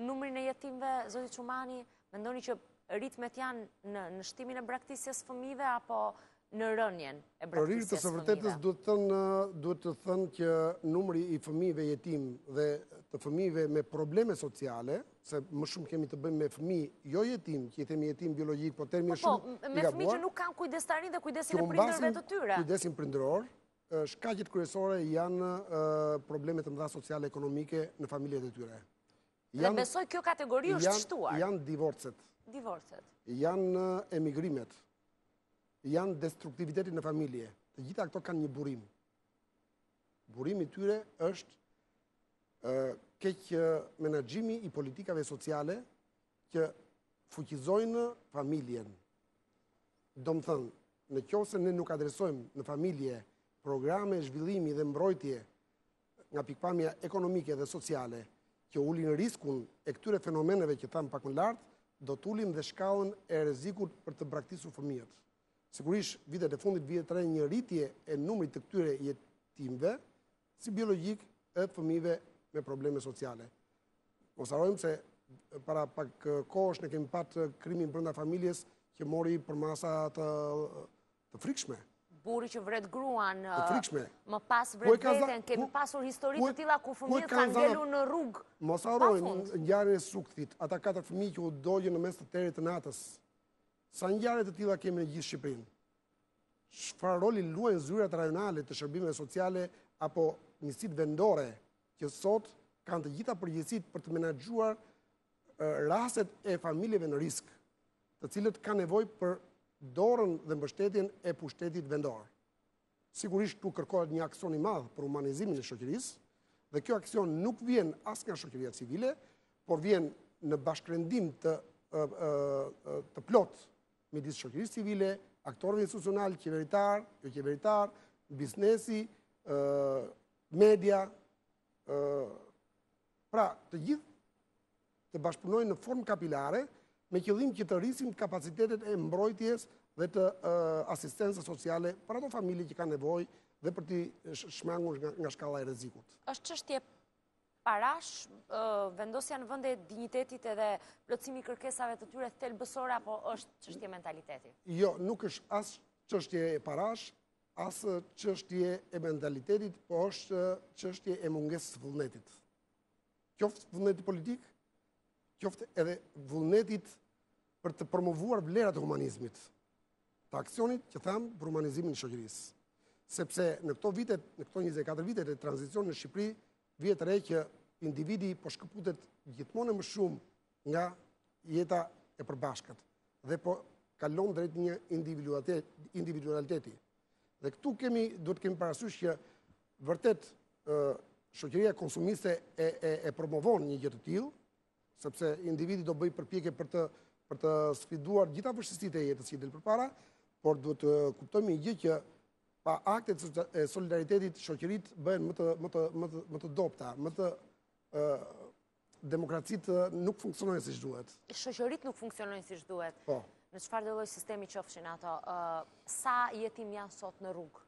numrin e jetimve, zoti Çumani, mendoni që ritmet janë në shtimin e braktisjes së fëmijëve, apo në rënien e braktisjes së fëmijëve? Për hir të së vërtetës, duhet thënë që numri i fëmijëve jetimë dhe të fëmijëve me probleme sociale, se më shumë kemi të bëjmë me fëmijë, jo jetimë, që i themi jetimë biologjikë, po termi e po, shumë i gabuar. Po, me fëmijë që nuk kanë kujdestarin dhe kujdesin e prindërve të tyre. Kujdesin prindëror, shkaqet kryesore janë probleme të mëdha sociale ekonomike në familjet e tyre. Dhe besoj kjo kategori është shtuar. Janë divorcet. Divorcet. Janë emigrimet. Janë destruktivitetin në familje. Të gjitha këto kanë një burim. Burimi i tyre është keqmenaxhimi i politikave sociale që fuqizojnë familjen. Domethënë, në qoftë se ne nuk adresojmë në familje programe zhvillimi dhe mbrojtje nga pikëpamja ekonomike dhe sociale që ulin riskun e këtyre fenomeneve që thamë pak më lartë, do të ulim dhe shkallën e rrezikut për të braktisur fëmijët. Sigurisht, vitet e fundit vihet re një rritje e numrit të këtyre jetimëve, si biologjikë e fëmijëve me probleme sociale. Mos harrojmë se para pak kohësh ne kemi patë krimin brenda familjes që mori përmasa të frikshme. Burri që vret gruan, më pas vret veten, kemi pasur histori të tilla ku fëmijët kanë ngelur në rrugë. Mos harrojmë ngjarjen e Sukthit, ata katër fëmijë që u dogjën në mes të territ të natës. Sa ngjarje të tilla kemi në gjithë Shqipërinë? Çfarë roli luajnë zyrat rajonale të shërbimeve sociale apo njësitë vendore që sot kanë të gjitha përgjegjësitë për të menaxhuar rastet e familjeve në risk, të cilët kanë nevojë për dorën dhe mbështetjen e pushtetit vendor. Sigurisht këtu kërkohet një aksion i madh për humanizimin e shoqërisë, dhe ky aksion nuk vjen as nga shoqëria civile, por vjen në bashkërendim të, të plotë midis shoqërisë civile, aktorëve institucionalë, qeveritarë, joqeveritarë, biznesi, media, pra të gjithë të bashkëpunojnë në formë kapilare me qëllim që të rrisim kapacitetet e mbrojtjes dhe të asistencës sociale për ato familje që kanë nevojë dhe për t'i shmangur nga shkalla e rrezikut. Është çështje parash, vendosja në vend e dinjitetit edhe plotësimi i kërkesave të tyre thelbësore, apo është çështje mentalitetit? Jo, nuk është as çështje parash, as çështje e mentalitetit, po është çështje e mungesës së vullnetit. qoftë vullnetit politik, qoftë edhe vullnetit për të promovuar vlerat e humanizmit, të aksionit që thamë për humanizimin e shoqërisë. Sepse në këto vite, në këto 24 vite tranzicioni në Shqipëri, vihet re që individi po shkëputet gjithmonë më shumë nga jeta e përbashkët dhe po kalon drejt një individualiteti. Dhe këtu kemi, duhet të kemi parasysh që vërtet shoqëria konsumiste e, e, e promovon një gjë të tillë, sepse individi do bëjë përpjekje për të për të sfiduar gjitha vështirësitë e jetës që i del përpara, por duhet të kuptojmë një gjë që pa aktet e solidaritetit shoqëritë bëhen më të më të më të, më të dobëta, më të ë Demokracitë nuk funksionojnë siç duhet. Shoqëritë nuk funksionojnë siç duhet. Po. Në çfarë do lloj sistemi qofshin ato? Sa jetimë janë sot në rrugë?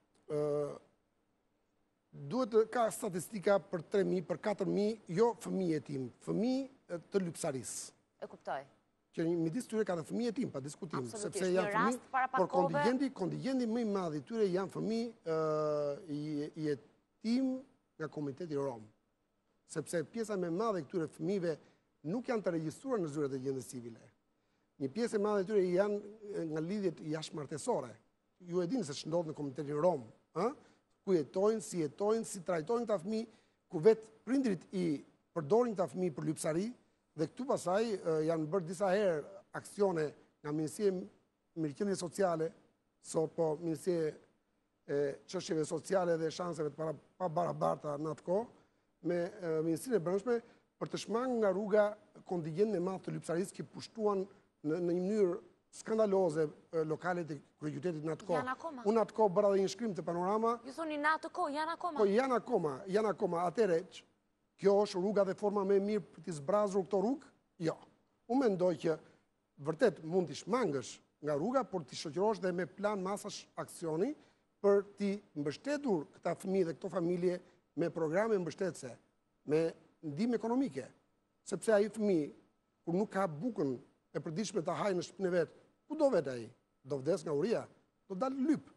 Duhet të ketë statistika për 3.000, për 4.000, jo fëmijë jetimë, fëmijë të lypsarisë. E kuptoj. Që midis tyre ka dhe fëmijë jetimë, pa diskutim. Absolutisht, një rast para pak kohëve. Por kontigjenti, kontigjenti më i madh i tyre janë fëmijë jetimë nga komuniteti rom. sepse pjesa më e madhe e këtyre fëmijëve nuk janë të regjistruar në zyrat e gjendjes civile. Një pjesë e madhe e tyre janë nga lidhjet jashtë martesore. Ju e dini se ç'ndodh në komunitetin rom, ha? ku jetojnë, si jetojnë, si trajtohen këta fëmijë, ku vetë prindërit i përdorin këta fëmijë për lypsari, dhe këtu pastaj janë bërë disa herë aksione nga Ministria e Mirëqenies Sociale, jo po Ministria e çështjeve sociale dhe shanseve të para, pabarabarta në atë kohë, me Ministrinë e Brendshme, për të shmangur nga rruga kontigjentin e madh të lypsarisë që pushtuan në, në një mënyrë skandaloze lokalet e kryeqytetit në atë kohë. Janë akoma. Unë atë kohë bëra dhe një shkrim te Panorama. Ju thoni në atë kohë, janë akoma. Po janë akoma, janë akoma. Atëherë, kjo është rruga dhe forma më e mirë për t'i zbrazur këto rrugë? Jo. Unë mendoj që Vërtet, mund t'i shmangësh nga rruga, por t'i shoqërosh dhe me plan masash aksioni për t'i mbështetur këta fëmijë dhe këto familje me programe mbështetëse, me ndihmë ekonomike. Sepse ai fëmijë, kur nuk ka bukën e përditshme të hajë në shtëpinë e vet, ku do vejë ai? Do vdes nga uria, do dalë të lypë.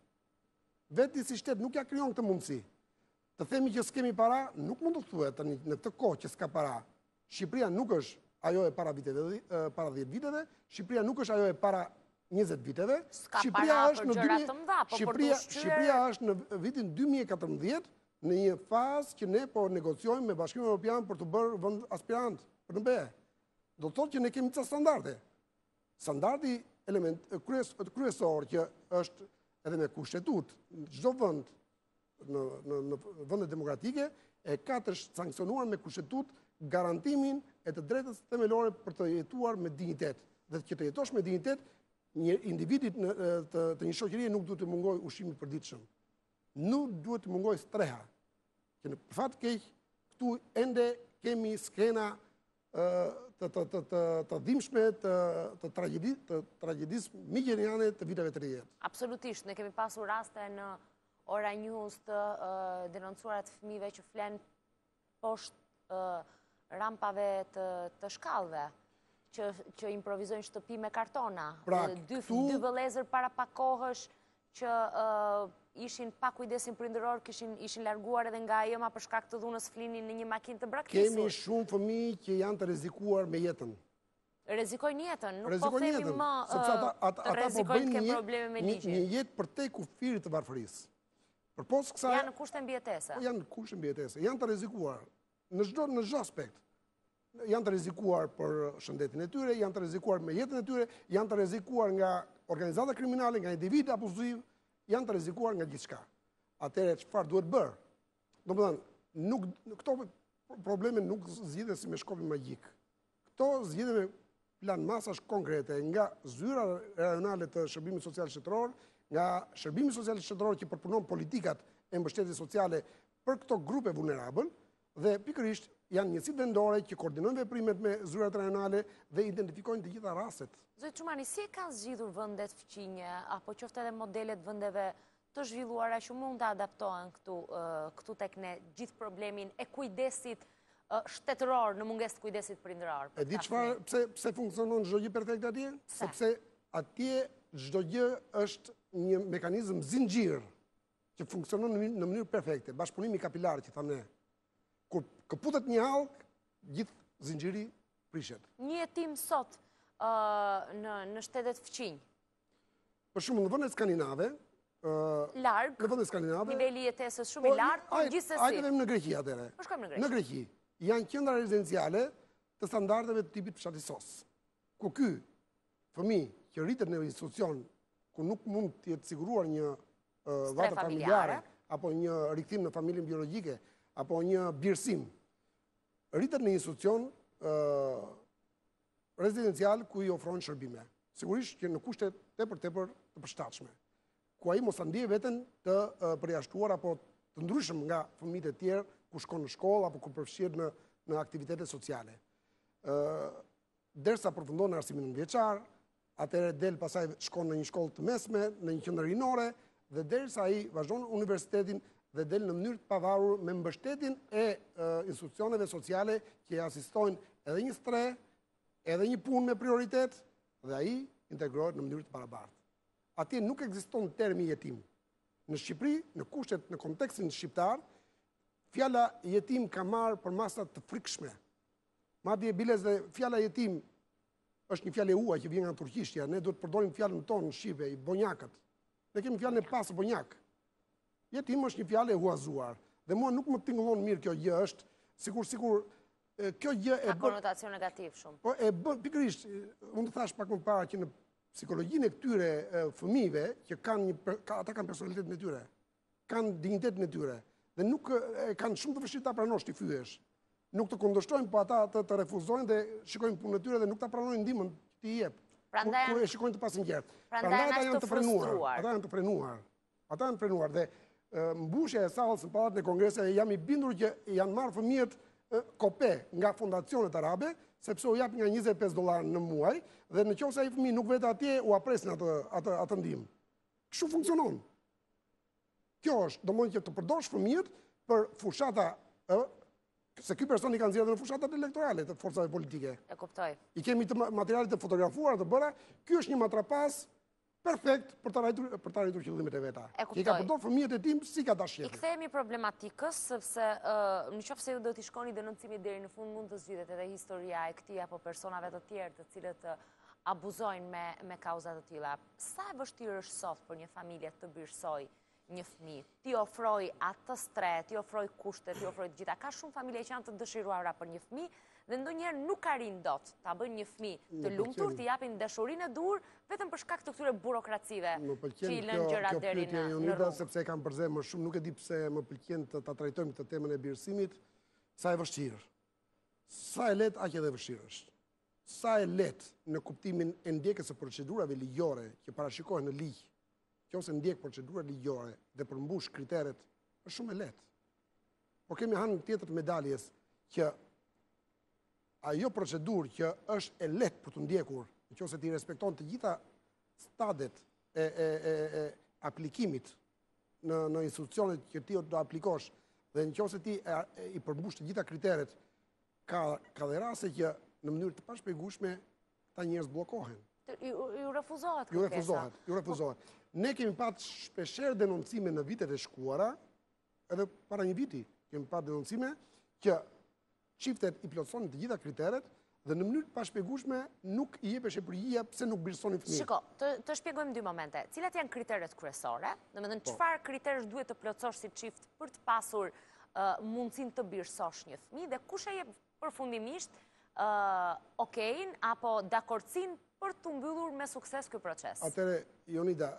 Vetë ti si shtet nuk ia krijon këtë mundësi. Të themi që s'kemi para, nuk mund të thuhet tani në këtë kohë që s'ka para. Shqipëria nuk është ajo e para viteve, para 10 viteve, Shqipëria nuk është ajo e para 20 viteve. S'ka para për gjëra të mdha, po për të shqyër... Shqipëria është në vitin 2014 në një fazë që ne po negociojmë me Bashkimin Europian për të bërë vend aspirant për në BE. Do të thotë që ne kemi ca standarde. Standardi element kryesor që është edhe me kushtetutë, çdo vend në në në vende demokratike e ka të sanksionuar me kushtetutë garantimin e të drejtës themelore për të jetuar me dinjitet. Dhe që të jetosh me dinjitet, një individit në, të, të një shoqërie nuk duhet t'i mungojë ushqimi i përditshëm. Nuk duhet t'i mungojë streha. Që në, për fat keq, këtu ende kemi skena të dhimshme të tragjedisë migjeniane të viteve '30. Absolutisht, ne kemi pasur raste në Ora News të denoncuara të fëmijëve që flenë poshtë rampave të shkallëve, që improvizojnë shtëpi me kartona, pra, dy vëllezër para pak kohësh, që ishin pa kujdesin prindëror, kishin ishin larguar edhe nga e ëma për shkak të dhunës flinin në një makinë të braktisur. Kemi shumë fëmijë që janë të rrezikuar me jetën. Rrezikojnë jetën, nuk po themi më sepse ata po rrezikojnë të kenë probleme me ligjin. Një jetë përtej kufirit të varfërisë. Përpos kësaj janë në kushte mbijetese. Po janë në kushte mbijetese, janë të rrezikuar në çdo në çdo aspekt. janë të rrezikuar për shëndetin e tyre, janë të rrezikuar me jetën e tyre, janë të rrezikuar nga organizata kriminale, nga individë abuziv, janë të rrezikuar nga gjithçka. Atëherë çfarë duhet të bërë? Domethënë, nuk këto probleme nuk zgjidhen si me shkop magjik. Këto zgjidhen me plan masash konkrete nga zyra rajonale të shërbimit social shtetëror, nga shërbimi social shtetëror që përpunon politikat e mbështetjes sociale për këto grupe vulnerabël, Dhe pikërisht janë njësitë vendore që koordinojnë veprimet me zyrat rajonale dhe identifikojnë të gjitha rastet. Zoti Çumani, si e kanë zgjidhur vendet fqinje, apo qoftë edhe modelet e vendeve të zhvilluara që mund të adaptohen këtu, këtu tek ne gjithë problemin e kujdesit shtetëror në mungesë të kujdesit prindëror? E di çfarë, pse, pse funksionon çdo gjë perfekt atje? Sepse atje çdo gjë është një mekanizm zinxhir që funksionon në mënyrë, në mënyrë perfekte, bashkëpunimi kapilar që thamë ne, kur këputet një hallkë, gjithë zinxhiri prishet. Një jetim sot uh, në, në shtetet fqinje? Për shembull në vendet skandinave, uh, larg, në vendet skandinave, niveli i jetesës shumë i po, lartë, por gjithsesi. Hajde dhe në Greqi atëherë. Po në Greqi. Në Greqi, janë qendra rezidenciale të standardeve të tipit Fshati SOS. Ku ky fëmijë që rritet në institucion, ku nuk mund të jetë siguruar një vatër familjare, apo një rikthim në familjen biologjike, apo një birësim, rritet në institucion rezidencial ku i ofron shërbime. Sigurisht që në kushte tepër tepër të përshtatshme, ku ai mos ta ndiejë veten të përjashtuar, apo të ndryshëm nga fëmijët e tjerë, ku shkon në shkollë, apo ku përfshihet në aktivitete sociale. derisa përfundon arsimin nëntëvjeçar, atëherë del pastaj shkon në një shkollë të mesme, në një qendër rinore dhe derisa ai vazhdon universitetin dhe del në mënyrë të pavarur me mbështetjen e institucioneve sociale që i asistojnë edhe një strehë, edhe një punë me prioritet dhe ai integrohet në mënyrë të barabartë. Atje nuk ekziston termi jetim. Në Shqipëri, në kushtet, në kontekstin shqiptar, fjala jetim ka marrë përmasa të frikshme, Madje biles dhe fjala jetim është një fjalë e huaj që vjen nga turqishtja. Ne duhet të përdorim fjalën tonë shqipe, i bonjakët. Ne kemi fjalën e pastër bonjak. Jetim është një fjalë e huazuar. Dhe mua nuk më tingëllon mirë kjo gjë është, sikur, sikur, kjo gjë e bërë... Ka konotacion negativ shumë. Po, e bërë, pikërisht, unë të thashë pak më parë që në psikologjinë e këtyre fëmijëve, që kanë një, ata kanë personalitetin e tyre. kanë dinjitetin e tyre dhe nuk e kanë shumë të vështirë ta pranosh t'i fyesh. Nuk të kundërshtojnë, po ata të, të refuzojnë dhe shikojnë punën e tyre dhe nuk ta pranojnë ndihmën që jep. Prandaj kur e shikojnë të pasinqertë. Prandaj ata janë të frenuar. Ata janë të frenuar. Ata janë të frenuar dhe mbushja e sallës në pallatin e kongreseve jam i bindur që janë marrë fëmijët kope nga fondacionet arabe, sepse u japin nga 25 dolarë në muaj, dhe në qoftë se ai fëmijë nuk vete atje, ua presin atë, atë, atë ndihmë. Kështu funksionon. Kjo është, domethënë të përdorsh fëmijët për fushata, se ky person i ka nxjerrë në fushatat elektorale të forcave politike. E kuptoj. I kemi materiale të fotografuara të bëra, ky është një matrapaz perfekt për të arritur, për të arritur qëllimet e veta. E kuptoj. I ka përdorur fëmijët jetimë si ka dashur. I kthehemi problematikës, sepse në qoftë se ju do t'i shkoni denoncimit deri në fund, mund të zgjidhet edhe historia e këtij apo personave të tjerë të cilët abuzojnë me me kauza të tilla. Sa e vështirë është sot për një familje të birësojë një fëmijë, t'i ofrojë atë strehë, t'i ofrojë kushte, t'i ofrojë të gjitha. Ka shumë familje që janë të dëshiruara për një fëmijë, dhe ndonjëherë nuk arrijnë dot ta bëjnë një fëmijë të lumtur, t'i japin dashurinë e duhur, vetëm për shkak të këtyre burokracive që i lënë gjërat deri në rrugë. Sepse e kam për zemër shumë, nuk e di pse më pëlqen ta trajtojmë këtë temën e birësimit, sa e vështirë. Sa e lehtë, aq edhe e vështirë është. Sa e lehtë në kuptimin e ndjekjes së procedurave ligjore që parashikohen në ligj, qoftë se ndjek procedurat ligjore dhe përmbush kriteret, është shumë e lehtë. Por kemi anën tjetër të medaljes që ajo procedurë që është e lehtë për t'u ndjekur, në qoftë se ti respekton të gjitha stadet e, e, e, e aplikimit në, në institucionet që ti do aplikosh, dhe në qoftë se ti e, e, i përmbush të gjitha kriteret, Ka, ka dhe raste që në mënyrë të pashpjegueshme këta njerëz bllokohen. Iu refuzohet kërkesa. Iu refuzohet, iu refuzohet. Ne kemi pat shpeshherë denoncime në vitet e shkuara, edhe para një viti kemi pat denoncime, që çiftet i plotësonin të gjitha kriteret, dhe në mënyrë të pashpjegueshme nuk i jepeshe përgjigja pse nuk birësonin fëmijë. Shiko, të shpjegojmë dy momente. Cilat janë kriteret kryesore? Domethënë, çfarë po. kriteresh duhet të plotësosh si çift për të pasur uh, mundësinë të birësosh një fëmijë dhe kush e jep përfundimisht okejn apo dakordësinë për t'u mbyllur me sukses ky proces. Atëherë, Jonida,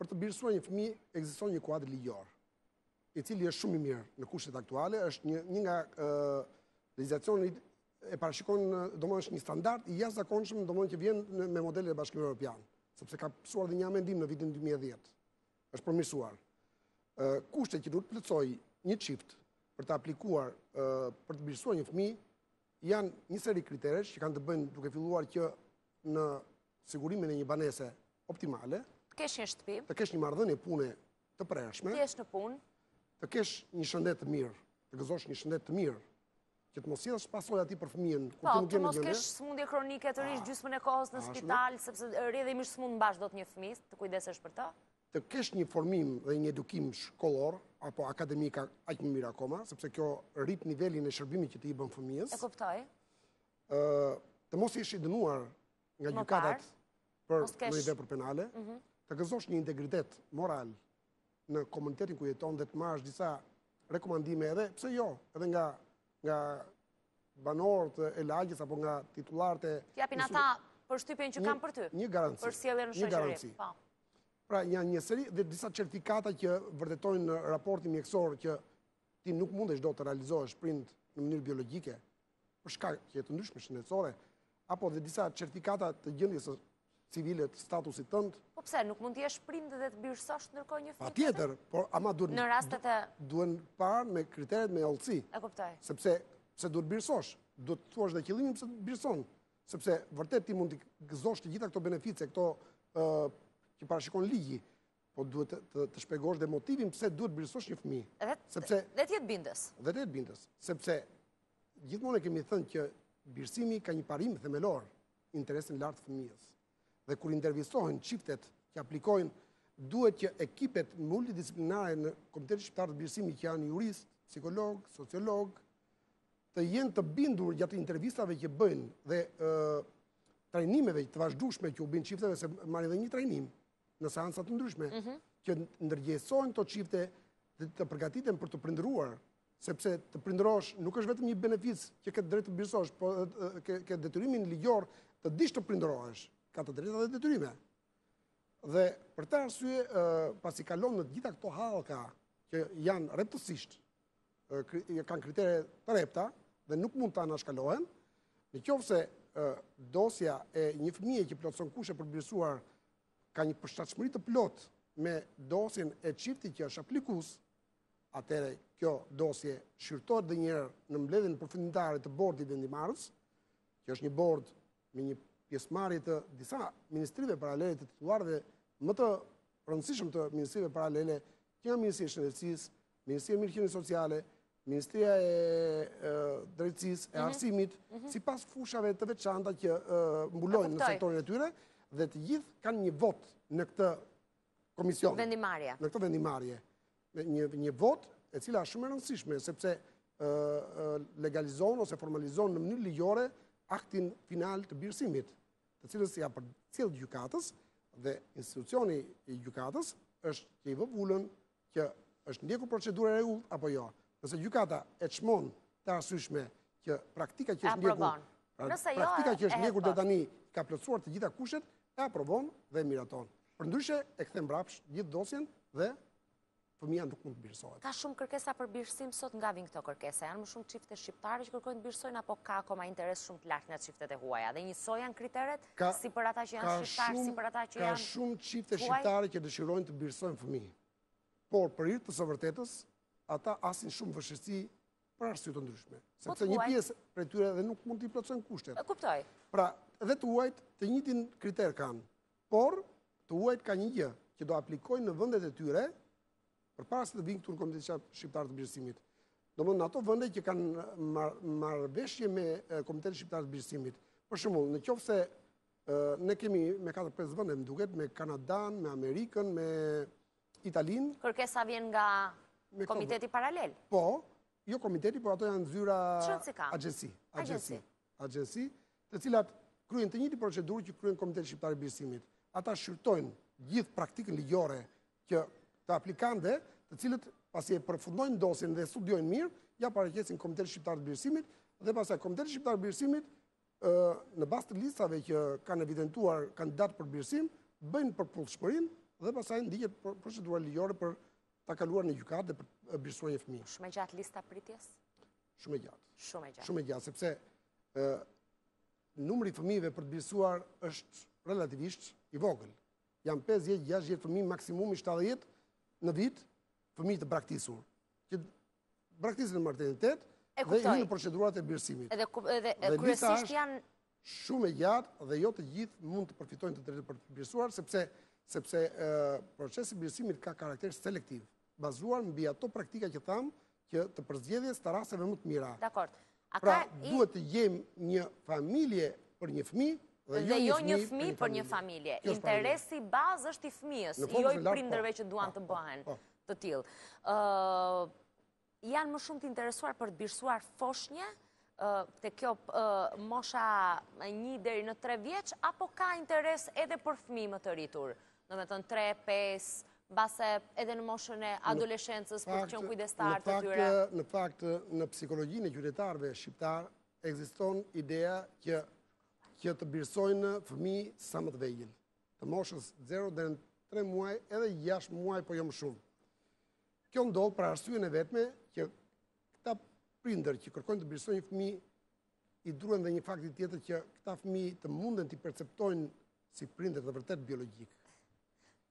për të birësuar një fëmijë, ekziston një kuadër ligjor, i cili është shumë i mirë në kushtet aktuale, është një, një nga legjislacioni e parashikon, domethënë është një standard i jashtëzakonshëm, domethënë që vjen me modelet e Bashkimit Europian, sepse ka pësuar dhe një amendim në vitin 2010, është përmirësuar. Kushtet që duhet të plotësojë një çift për të aplikuar për të birësuar një fëmijë janë një seri kriteresh që kanë të bëjnë duke filluar që në sigurimin e një banese optimale, të kesh një shtëpi, të kesh një marrëdhënie pune të përhershme, të jesh në punë, të kesh një shëndet të mirë, të gëzosh një shëndet të mirë, Që të mos sjellësh pasojë atij për fëmijën, kur po, ti nuk je në gjendje. Po, të mos kesh sëmundje kronike, të rrish ah. gjysmën e kohës në ah, spital, sepse rrjedhimisht s'mund mbash dot një fëmijë, të kujdesesh për të. Të kesh një formim dhe një edukim shkollor apo akademik aq më mirë akoma, sepse kjo rrit nivelin e shërbimit që ti i bën fëmijës. E kuptoj. Ë, të mos jesh i dënuar nga gjykata për një vepër penale, mhm. të gëzosh një integritet moral në komunitetin ku jeton dhe të marrësh disa rekomandime edhe, pse jo, edhe nga nga banorët e lagjes apo nga titullarët e... Të japin ata përshtypjen që kanë për ty. Një garanci. Për sjelljen në shoqëri. Po. Pra janë një seri dhe disa certifikata që vërtetojnë në raportin mjekësor që ti nuk mundesh dot të realizohesh prind në mënyrë biologjike, për shkaqe të ndryshme shëndetësore, apo dhe disa certifikata të gjendjes së civile të statusit tënd. Po pse nuk mund të jesh prind dhe të birësosh ndërkohë një fëmijë? Patjetër, por ama duhet në rastet e duhen parë me kriteret me hollësi. E kuptoj. Sepse pse duhet të birësosh? Duhet të thuash dhe qëllimin pse birëson. Sepse vërtet ti mund t'i gëzosh të gjitha këto benefice, këto që parashikon ligji. Po duhet të shpjegosh dhe motivin pse duhet të birësosh një fëmijë. Dhe të jetë bindës. Dhe të jetë bindës. Sepse, gjithmonë e kemi thënë që birësimi ka një parim themelor interesin e lartë të fëmijës. Dhe kur intervistohen çiftet që aplikojnë, duhet që ekipet multidisiplinare në Komitetin Shqiptar të Birësimit që janë jurist, psikolog, sociolog, të jenë të bindur gjatë intervistave që bëjnë dhe trajnimeve të vazhdushme që u bëjnë çifteve, se marrin edhe një trajnim, në seanca të ndryshme, mhm. që ndërgjegjësohen këto çifte dhe të përgatiten për t'u prindëruar, sepse të prindërosh nuk është vetëm një benefic që ke të drejtë të birësosh, po ke detyrimin ligjor të dish të prindërohesh, ka të drejta dhe detyrime. Dhe për këtë arsye, pasi kalon në të gjitha këto hallka që janë rreptësisht, kanë kritere të rrepta dhe nuk mund të anashkalohen, në qoftë se dosja e një fëmije që plotëson kushtet për t'u birësuar ka një përshtatëshmëri të plotë me dosjen e çiftit që është aplikues, atëherë kjo dosje shqyrtohet dhe një herë në mbledhjen përfundimtare të bordit vendimmarrës, që është një bord me një pjesëmarrje të disa ministrive paralele të titullarëve më të rëndësishëm të ministrive paralele Që janë Ministria e Shëndetësisë, Ministria e Mirëqenies Sociale, Ministria e Drejtësisë, e mhm. Arsimit, mhm. sipas fushave të veçanta që mbulojnë në sektorin e tyre, dhe të gjithë kanë një votë në këtë komision. Vendimmarrja. Në këtë vendimmarrje. Një votë e cila është shumë e rëndësishme, sepse legalizon ose formalizon në mënyrë ligjore aktin final të birësimit. të cilën ia përcjell gjykatës dhe institucioni i gjykatës është që i vë vulën që është ndjekur procedura e rregullt apo jo. Nëse gjykata e çmon të arsyeshme që praktika që është ndjekur Nëse jo, praktika që është ndjekur deri tani ka plotësuar të gjitha kushtet, e aprovon dhe e miraton. Përndryshe e kthen mbrapsht gjithë dosjen dhe fëmija nuk mund të birësohet. Ka shumë kërkesa për birësim sot nga vijnë këto kërkesa? Janë më shumë çifte shqiptare që kërkojnë të birësojnë, apo ka akoma interes shumë të lartë nga çiftet e huaja? Dhe njësoj janë kriteret, si për ata që janë shqiptarë, si për ata që janë të huaj? Ka shumë çifte shqiptare që dëshirojnë të birësojnë fëmijë. Por, për hir të së vërtetës, ata hasin shumë vështirësi për arsye të ndryshme. Po Sepse një pjesë prej tyre edhe nuk mund t'i plotësojnë kushtet. Kuptoj. Pra, edhe të huajt të njëtin kriter kanë. Por, të huajt kanë një gjë, që do aplikojnë në vendet e tyre, përpara se të vijnë këtu në Komitetin Shqiptar të Birësimit. Domethënë ato vende që kanë marrëveshje me Komitetin Shqiptar të Birësimit. Për shembull, në qoftë se ne kemi me 4-5 vende, më duket, me Kanadanë, me Amerikën, me Italinë. Kërkesa vjen nga Komiteti Paralel? Po, jo Komiteti, por ato janë zyra... Qënë si ka? Agjenci. Agjenci. Agjenci. të cilat kryen të njëjtën procedurë që kryen Komiteti Shqiptar i Birësimit. Ata shqyrtojnë gjithë praktikën ligjore që të aplikantëve, të cilët pasi e përfundojnë dosjen dhe studiojnë mirë, ja paraqesin Komitetit Shqiptar të Birësimit dhe pastaj Komiteti Shqiptar i Birësimit në bazë të listave që kanë evidentuar kandidatë për birësim, bëjnë përputhshmërinë dhe pastaj ndiqet procedura ligjore për ta kaluar në gjykatë dhe për të birësuar një fëmijë. Shumë e gjatë lista e pritjes? Shumë e gjatë. Shumë e gjatë. Shumë e gjatë, sepse numri i fëmijëve për të birësuar është relativisht i vogël. Janë 50-60 fëmijë maksimumi 70 në vit fëmijë të braktisur. Që braktisen në martenitet dhe hyjnë në procedurat e birësimit. Edhe kryesisht janë shumë e gjatë dhe jo të gjithë mund të përfitojnë të drejtën për të birësuar, sepse, sepse e, procesi i birësimit ka karakter selektiv, bazuar mbi ato praktika që thamë që të përzgjedhjes të rasteve më të mira. Dakord. A pra, ka i... duhet të gjejmë një familje për një fmijë, dhe, dhe jo, jo një fmijë për një familje. Kjo Interesi bazë është i fmijës, jo i prindërve që duan po, të po, bëhen po. të tillë. Janë më shumë të interesuar për të birësuar foshnje te kjo mosha një deri në tre vjeç, apo ka interes edhe për fmijë më të rritur? Domethënë tre, pesë, mbase edhe në moshën e adoleshencës për të qënë kujdestarë të tyre? Në fakt, në psikologjinë e qytetarëve shqiptarë, ekziston idea që që të birësojnë fëmijë sa më të vegjël. Të moshës 0 deri në 3 muaj edhe 6 muaj po jo më shumë. Kjo ndodh për arsyen e vetme që këta prindër që kërkojnë të birësojnë një fëmijë, i druen dhe një fakti tjetër që këta fëmijë të munden t'i perceptojnë si prindër të vërtetë biologjikë.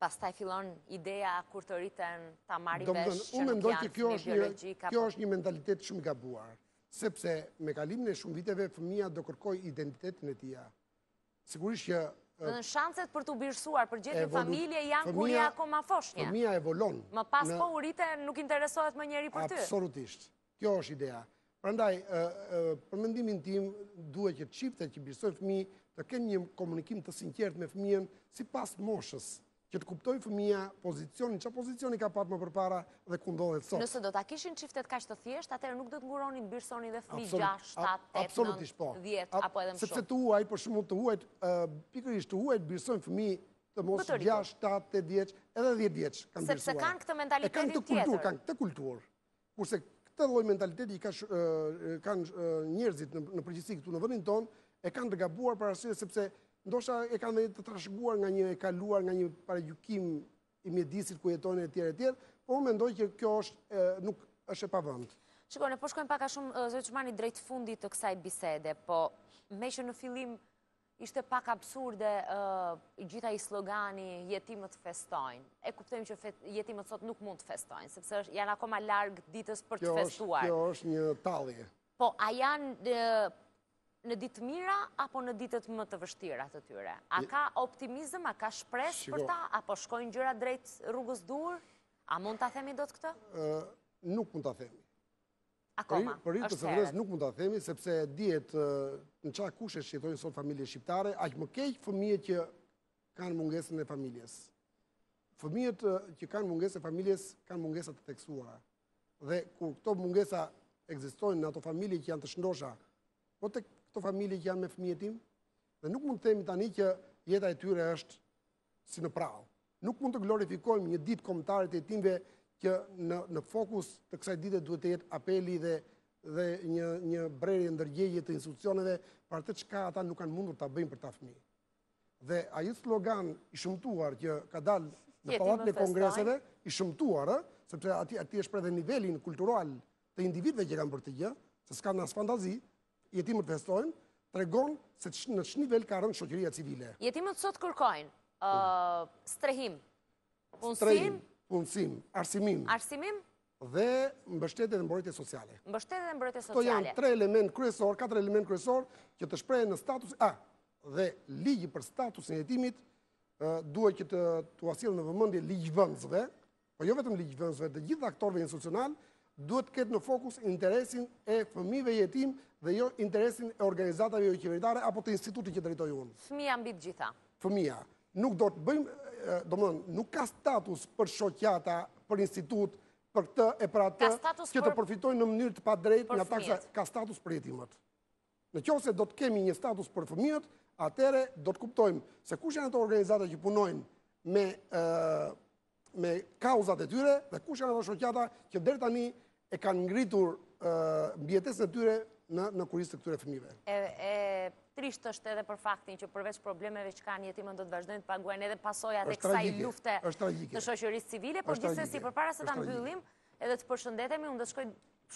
Pastaj fillon ideja kur të rriten ta marrin vesh që nuk janë fëmijë biologjikë. Kjo është një mentalitet shumë i gabuar, sepse me kalimin e shumë viteve fëmija do kërkojë identitetin e tija. Sigurisht që... Domethënë shanset për t'u birësuar, për të gjetur një familje, janë kur je akoma foshnje. Fëmija evoluon. Më pas po u rrite, nuk interesohet më njeri për ty. Absolutisht. Kjo është idea. Prandaj, për mendimin tim, duhet që çiftet që birësojnë fëmijë të kenë një komunikim të sinqertë me fëmijën sipas moshës. Që të kuptojë fëmija pozicionin, ça pozicioni ka pat më përpara dhe ku ndodhet sot. Nëse do ta kishin çiftet kaq të thjeshtë, atëherë nuk do të nguronin, birësonin dhe fëmijë gjashtë, shtatë, tetë, nëntë, dhjetë, Absolutisht po. apo edhe më shumë. Sepse të huaj, për shembull të huajt, pikërisht të huajt birësojnë fëmijë të moshës gjashtë, shtatë, tetë vjeç, edhe dhjetë vjeç kanë birësuar. Sepse kanë këtë mentalitetin tjetër. E kanë këtë kulturë, kanë këtë kulturë. Kurse këtë lloj mentaliteti që kanë njerëzit në, në përgjithësi këtu në vendin tonë, e kanë të gabuar për arsye sepse ndoshta e kanë vetë të trashëguar nga një e kaluar, nga një paragjykim i mjedisit ku jetojnë etj etj, por unë mendoj që kjo është nuk është e pavend. Shikoj, ne po shkojmë pak a shumë zoti Çumani drejt fundit të kësaj bisede, po meqë në fillim Ishte pak absurde gjithë ai slogani jetimët festojnë. E kuptojmë që jetimët sot nuk mund të festojnë, sepse janë akoma larg ditës për të festuar. Kjo është një tallje. Po, a janë në ditë të mira, apo në ditët më të vështira të tyre? A ka optimizëm, a ka shpresë për ta, apo shkojnë gjërat drejt rrugës duhur? A mund ta themi dot këtë? Nuk mund ta themi. Akoma, është herët. Për hir të së vërtetës nuk mund ta themi sepse dihet në ça kushte jetojnë sot familjet shqiptare, aq më keq fëmijët që kanë mungesën e familjes. Fëmijët që kanë mungesën e familjes kanë mungesa të theksuara. Dhe kur këto mungesa ekzistojnë në ato familje që janë të shndosha, po tek këto familje që janë me fëmijë jetim, dhe nuk mund të themi tani që jeta e tyre është si në përrallë. Nuk mund të glorifikojmë një ditë kombëtare të jetimëve që në në fokus të kësaj dite duhet të jetë apeli dhe dhe një një brerje ndërgjegje të institucioneve për atë çka ata nuk kanë mundur ta bëjnë për këta fëmijë. Dhe ai slogan i shëmtuar që ka dalë në pallatin e kongreseve, i shëmtuar, sepse aty aty shpreh edhe nivelin kultural të individëve që kanë për këtë gjë, se s'kanë as fantazi, Jetimët festojnë, tregon se në ç'nivel ka rënë shoqëria civile. Jetimët sot kërkojnë strehim, punësim, punësim, arsimim, arsimim, dhe mbështetje dhe mbrojtje sociale. Mbështetje dhe mbrojtje sociale. Këto janë tre element kryesor, katër element kryesor që të shprehen në status. A dhe ligji për statusin e jetimit duhet që t'ua sjellë në vëmendje ligjvënësve, por jo vetëm ligjvënësve, të gjithë aktorëve institucional, duhet të ketë në fokus interesin e fëmijëve jetim dhe jo interesin e organizatave joqeveritare apo të institutit që drejtoj unë. Fëmija mbi të gjitha. Fëmija. Nuk do të bëjmë, domethënë, nuk ka status për shoqata, për institut, për këtë e për atë, që të përfitojnë në mënyrë të padrejtë nga taksa, ka status për jetimët. Në qoftë se do të kemi një status për fëmijët, atëherë do të kuptojmë se kush janë ato organizata që punojnë me ë me kauzat e tyre dhe kush janë ato shoqata që deri tani e kanë ngritur mbijetesën e tyre në në kurriz të këtyre fëmijëve. E e trisht është edhe për faktin që përveç problemeve që kanë jetimët do të vazhdojnë të paguajnë edhe pasojat e kësaj lufte në shoqërinë civile, por gjithsesi përpara se ta mbyllim edhe të përshëndetemi, unë do të shkoj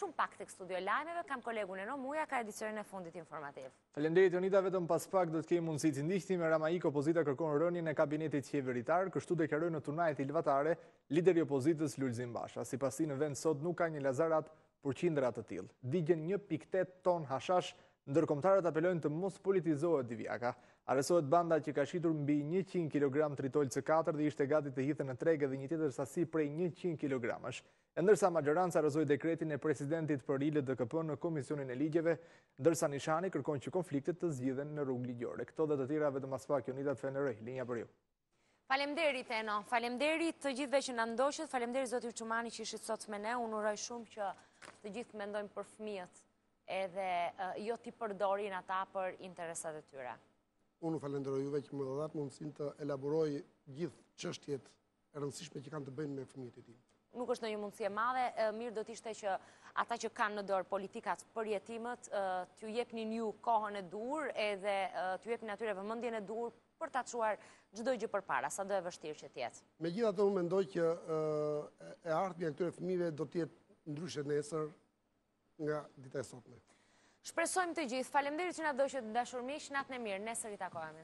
Shumë pak tek studio e lajmeve, kam kolegun Eno Muja me edicionin e fundit informativ. Faleminderit Jonida, vetëm pas pak do të kemi mundësi të njiheni me Rama ik, opozita kërkon rënien e kabinetit qeveritar, kështu deklaroi në turin e tij në Levan e lideri i opozitës Lulzim Basha. Sipas tij në vend sot nuk ka një Lazarat, por qindra të tillë. Digjen 1.8 ton hashash, ndërkombëtarët apelojnë të mos politizohet Divjaka. Arrestohet banda që ka shitur mbi 100 kg tritol C4 dhe ishte gati të hidhte në treg edhe një tjetër sasi prej 100 kg. E ndërsa maxhoranca rrëzoi dekretin e presidentit për ILDKP-në në Komisionin e Ligjeve, ndërsa Nishani kërkon që konfliktet të zgjidhen në rrugë ligjore. Këto dhe të tjera vetëm pas pak Jonida ta kthej, linja për ju. Faleminderit Eno, faleminderit të gjithëve që na ndoqët, faleminderit zoti Çumani që ishit sot me ne, unë uroj shumë që të gjithë të mendojmë për fëmijët edhe jo t'i përdorin ata për interesat e tyre. Unë u falenderoj juve që më dhatë mundësin të elaboroj gjithë çështjet e rëndësishme, që kanë të bëjnë me fëmijët, ishte një mundësi e madhe, mirë do të ishte që ata që kanë në dorë politikat për jetimët, t'ju jepnin kohën e duhur edhe t'ju jepnin atyre vëmendjen e duhur për ta çuar çdo gjë përpara, sado e vështirë që të jetë. Me gjithatë unë mendoj që e ardhmja e këtyre fëmijëve do të jetë ndryshe nesër nga dita e sotme. Shpresojmë të gjithë, faleminderit që na ndoqët të dashur miq, natën e mirë, nesër ritakohemi.